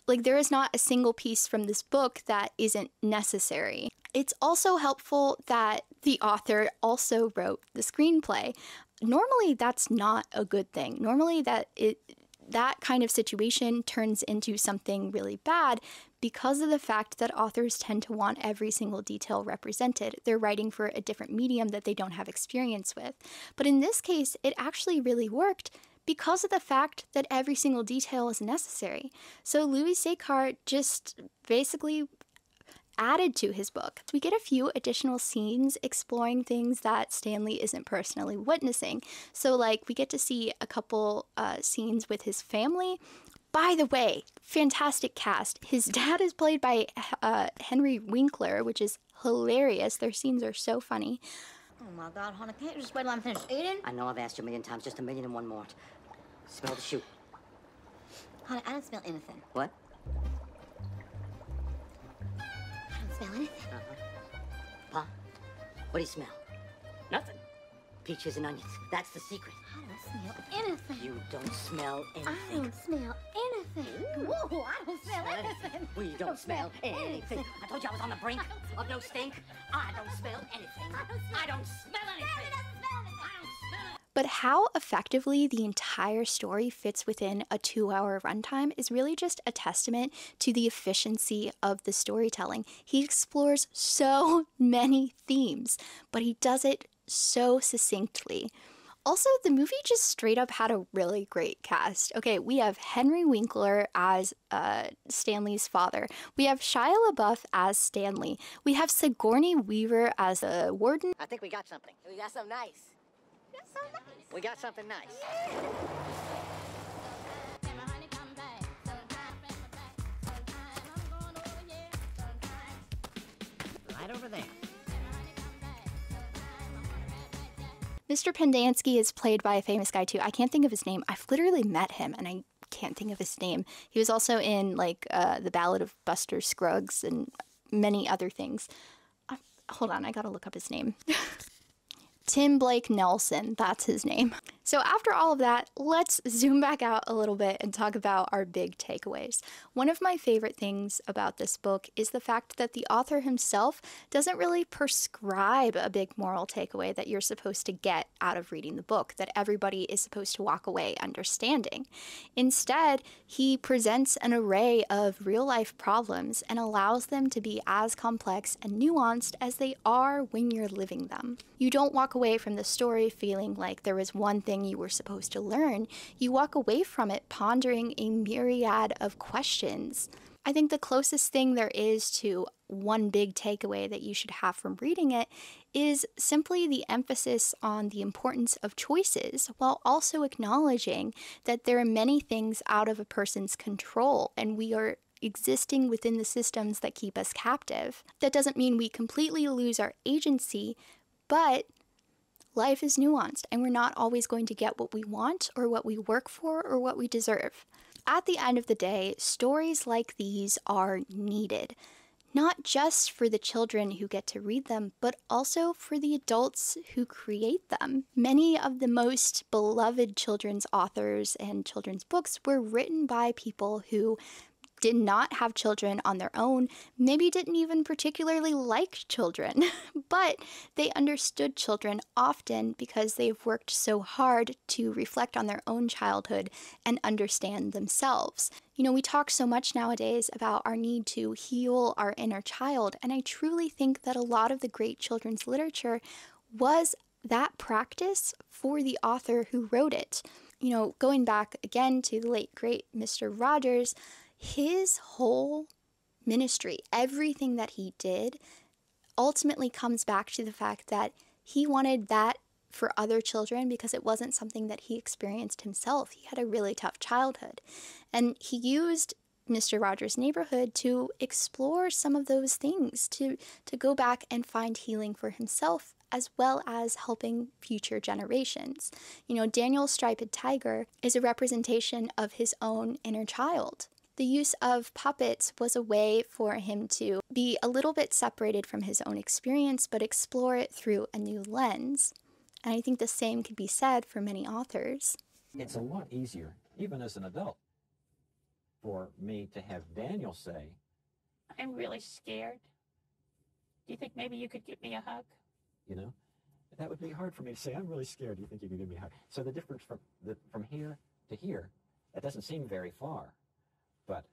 Like, there is not a single piece from this book that isn't necessary. It's also helpful that the author also wrote the screenplay. Normally, that's not a good thing. Normally, that it that kind of situation turns into something really bad because of the fact that authors tend to want every single detail represented. They're writing for a different medium that they don't have experience with. But in this case, it actually really worked because of the fact that every single detail is necessary. So Louis Sachar just basically added to his book. We get a few additional scenes exploring things that Stanley isn't personally witnessing. So, like, we get to see a couple uh, scenes with his family. By the way, fantastic cast. His dad is played by uh, Henry Winkler, which is hilarious. Their scenes are so funny. Oh my god, honey, can't you just wait till I'm finished eating? I know I've asked you a million times, just a million and one more. Smell the shoe. Honey, I don't smell anything. What? I didn't smell anything. Uh-huh. Pa, what do you smell? Nothing. Peaches and onions. That's the secret. I don't smell anything. You don't smell anything. I don't smell anything. Whoa, I don't smell, Smell anything. anything. We don't smell anything. I told you I was on the brink of no stink. I don't smell anything. I don't smell anything. But how effectively the entire story fits within a two hour runtime is really just a testament to the efficiency of the storytelling. He explores so many themes, but he does it so succinctly. Also, the movie just straight up had a really great cast. Okay, we have Henry Winkler as uh, Stanley's father. We have Shia LaBeouf as Stanley. We have Sigourney Weaver as a warden. I think we got something. We got something nice. We got something nice. Right over there. Mr. Pendanski is played by a famous guy too. I can't think of his name. I've literally met him and I can't think of his name. He was also in like uh, the Ballad of Buster Scruggs and many other things. Uh, hold on, I gotta look up his name. Tim Blake Nelson, that's his name. So, after all of that, let's zoom back out a little bit and talk about our big takeaways. One of my favorite things about this book is the fact that the author himself doesn't really prescribe a big moral takeaway that you're supposed to get out of reading the book, that everybody is supposed to walk away understanding. Instead, he presents an array of real life problems and allows them to be as complex and nuanced as they are when you're living them. You don't walk away from the story feeling like there was one thing you were supposed to learn. You walk away from it pondering a myriad of questions. I think the closest thing there is to one big takeaway that you should have from reading it is simply the emphasis on the importance of choices while also acknowledging that there are many things out of a person's control and we are existing within the systems that keep us captive. That doesn't mean we completely lose our agency, but life is nuanced and we're not always going to get what we want or what we work for or what we deserve. At the end of the day, stories like these are needed, not just for the children who get to read them, but also for the adults who create them. Many of the most beloved children's authors and children's books were written by people who did not have children on their own, maybe didn't even particularly like children, but they understood children often because they've worked so hard to reflect on their own childhood and understand themselves. You know, we talk so much nowadays about our need to heal our inner child, and I truly think that a lot of the great children's literature was that practice for the author who wrote it. You know, going back again to the late great Mr. Rogers, his whole ministry, everything that he did, ultimately comes back to the fact that he wanted that for other children because it wasn't something that he experienced himself. He had a really tough childhood. And he used Mr. Rogers' neighborhood to explore some of those things, to, to go back and find healing for himself as well as helping future generations. You know, Daniel's striped tiger is a representation of his own inner child the use of puppets was a way for him to be a little bit separated from his own experience, but explore it through a new lens. And I think the same could be said for many authors. It's a lot easier, even as an adult, for me to have Daniel say, I'm really scared. Do you think maybe you could give me a hug? You know, that would be hard for me to say. I'm really scared. Do you think you could give me a hug? So the difference from the, from here to here, that doesn't seem very far but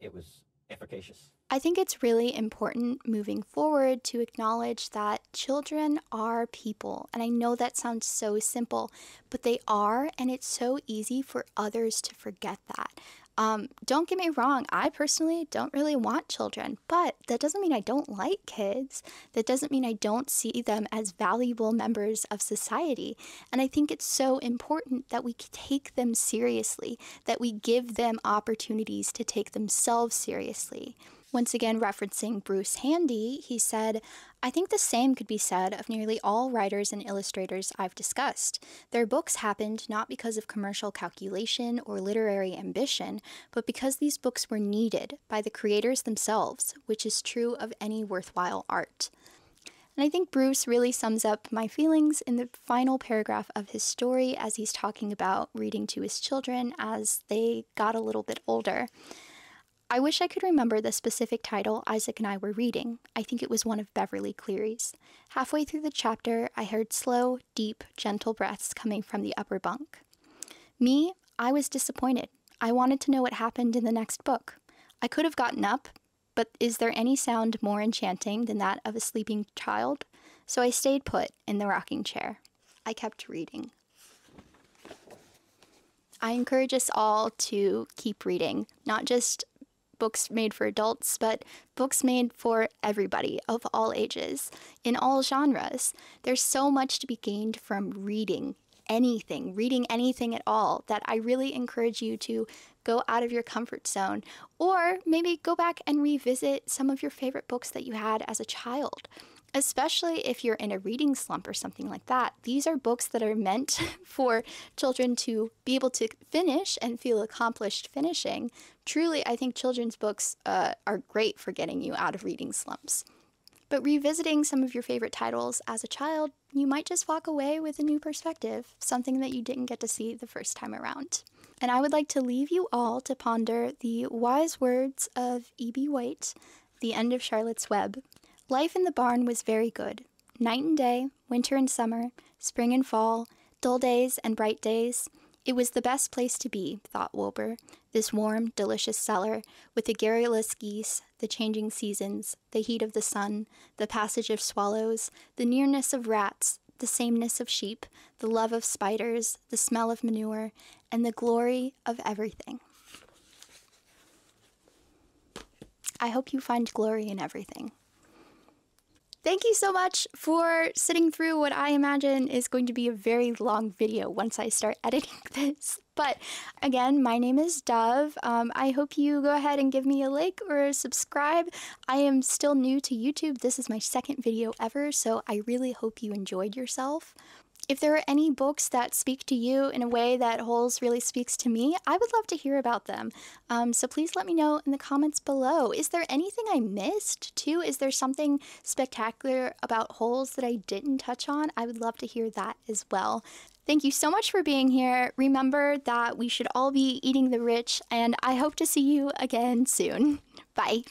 it was efficacious. I think it's really important moving forward to acknowledge that children are people. And I know that sounds so simple, but they are, and it's so easy for others to forget that. Um, don't get me wrong, I personally don't really want children, but that doesn't mean I don't like kids. That doesn't mean I don't see them as valuable members of society. And I think it's so important that we take them seriously, that we give them opportunities to take themselves seriously. Once again, referencing Bruce Handy, he said, I think the same could be said of nearly all writers and illustrators I've discussed. Their books happened not because of commercial calculation or literary ambition, but because these books were needed by the creators themselves, which is true of any worthwhile art. And I think Bruce really sums up my feelings in the final paragraph of his story as he's talking about reading to his children as they got a little bit older. I wish I could remember the specific title Isaac and I were reading. I think it was one of Beverly Cleary's. Halfway through the chapter, I heard slow, deep, gentle breaths coming from the upper bunk. Me, I was disappointed. I wanted to know what happened in the next book. I could have gotten up, but is there any sound more enchanting than that of a sleeping child? So I stayed put in the rocking chair. I kept reading. I encourage us all to keep reading, not just books made for adults, but books made for everybody of all ages, in all genres. There's so much to be gained from reading anything, reading anything at all, that I really encourage you to go out of your comfort zone or maybe go back and revisit some of your favorite books that you had as a child especially if you're in a reading slump or something like that. These are books that are meant for children to be able to finish and feel accomplished finishing. Truly, I think children's books uh, are great for getting you out of reading slumps. But revisiting some of your favorite titles as a child, you might just walk away with a new perspective, something that you didn't get to see the first time around. And I would like to leave you all to ponder the wise words of E.B. White, The End of Charlotte's Web, Life in the barn was very good. Night and day, winter and summer, spring and fall, dull days and bright days. It was the best place to be, thought Wilbur, this warm, delicious cellar, with the garrulous geese, the changing seasons, the heat of the sun, the passage of swallows, the nearness of rats, the sameness of sheep, the love of spiders, the smell of manure, and the glory of everything. I hope you find glory in everything. Thank you so much for sitting through what I imagine is going to be a very long video once I start editing this. But again, my name is Dove. Um, I hope you go ahead and give me a like or a subscribe. I am still new to YouTube. This is my second video ever, so I really hope you enjoyed yourself. If there are any books that speak to you in a way that Holes really speaks to me, I would love to hear about them. Um, so please let me know in the comments below. Is there anything I missed too? Is there something spectacular about Holes that I didn't touch on? I would love to hear that as well. Thank you so much for being here. Remember that we should all be eating the rich, and I hope to see you again soon. Bye.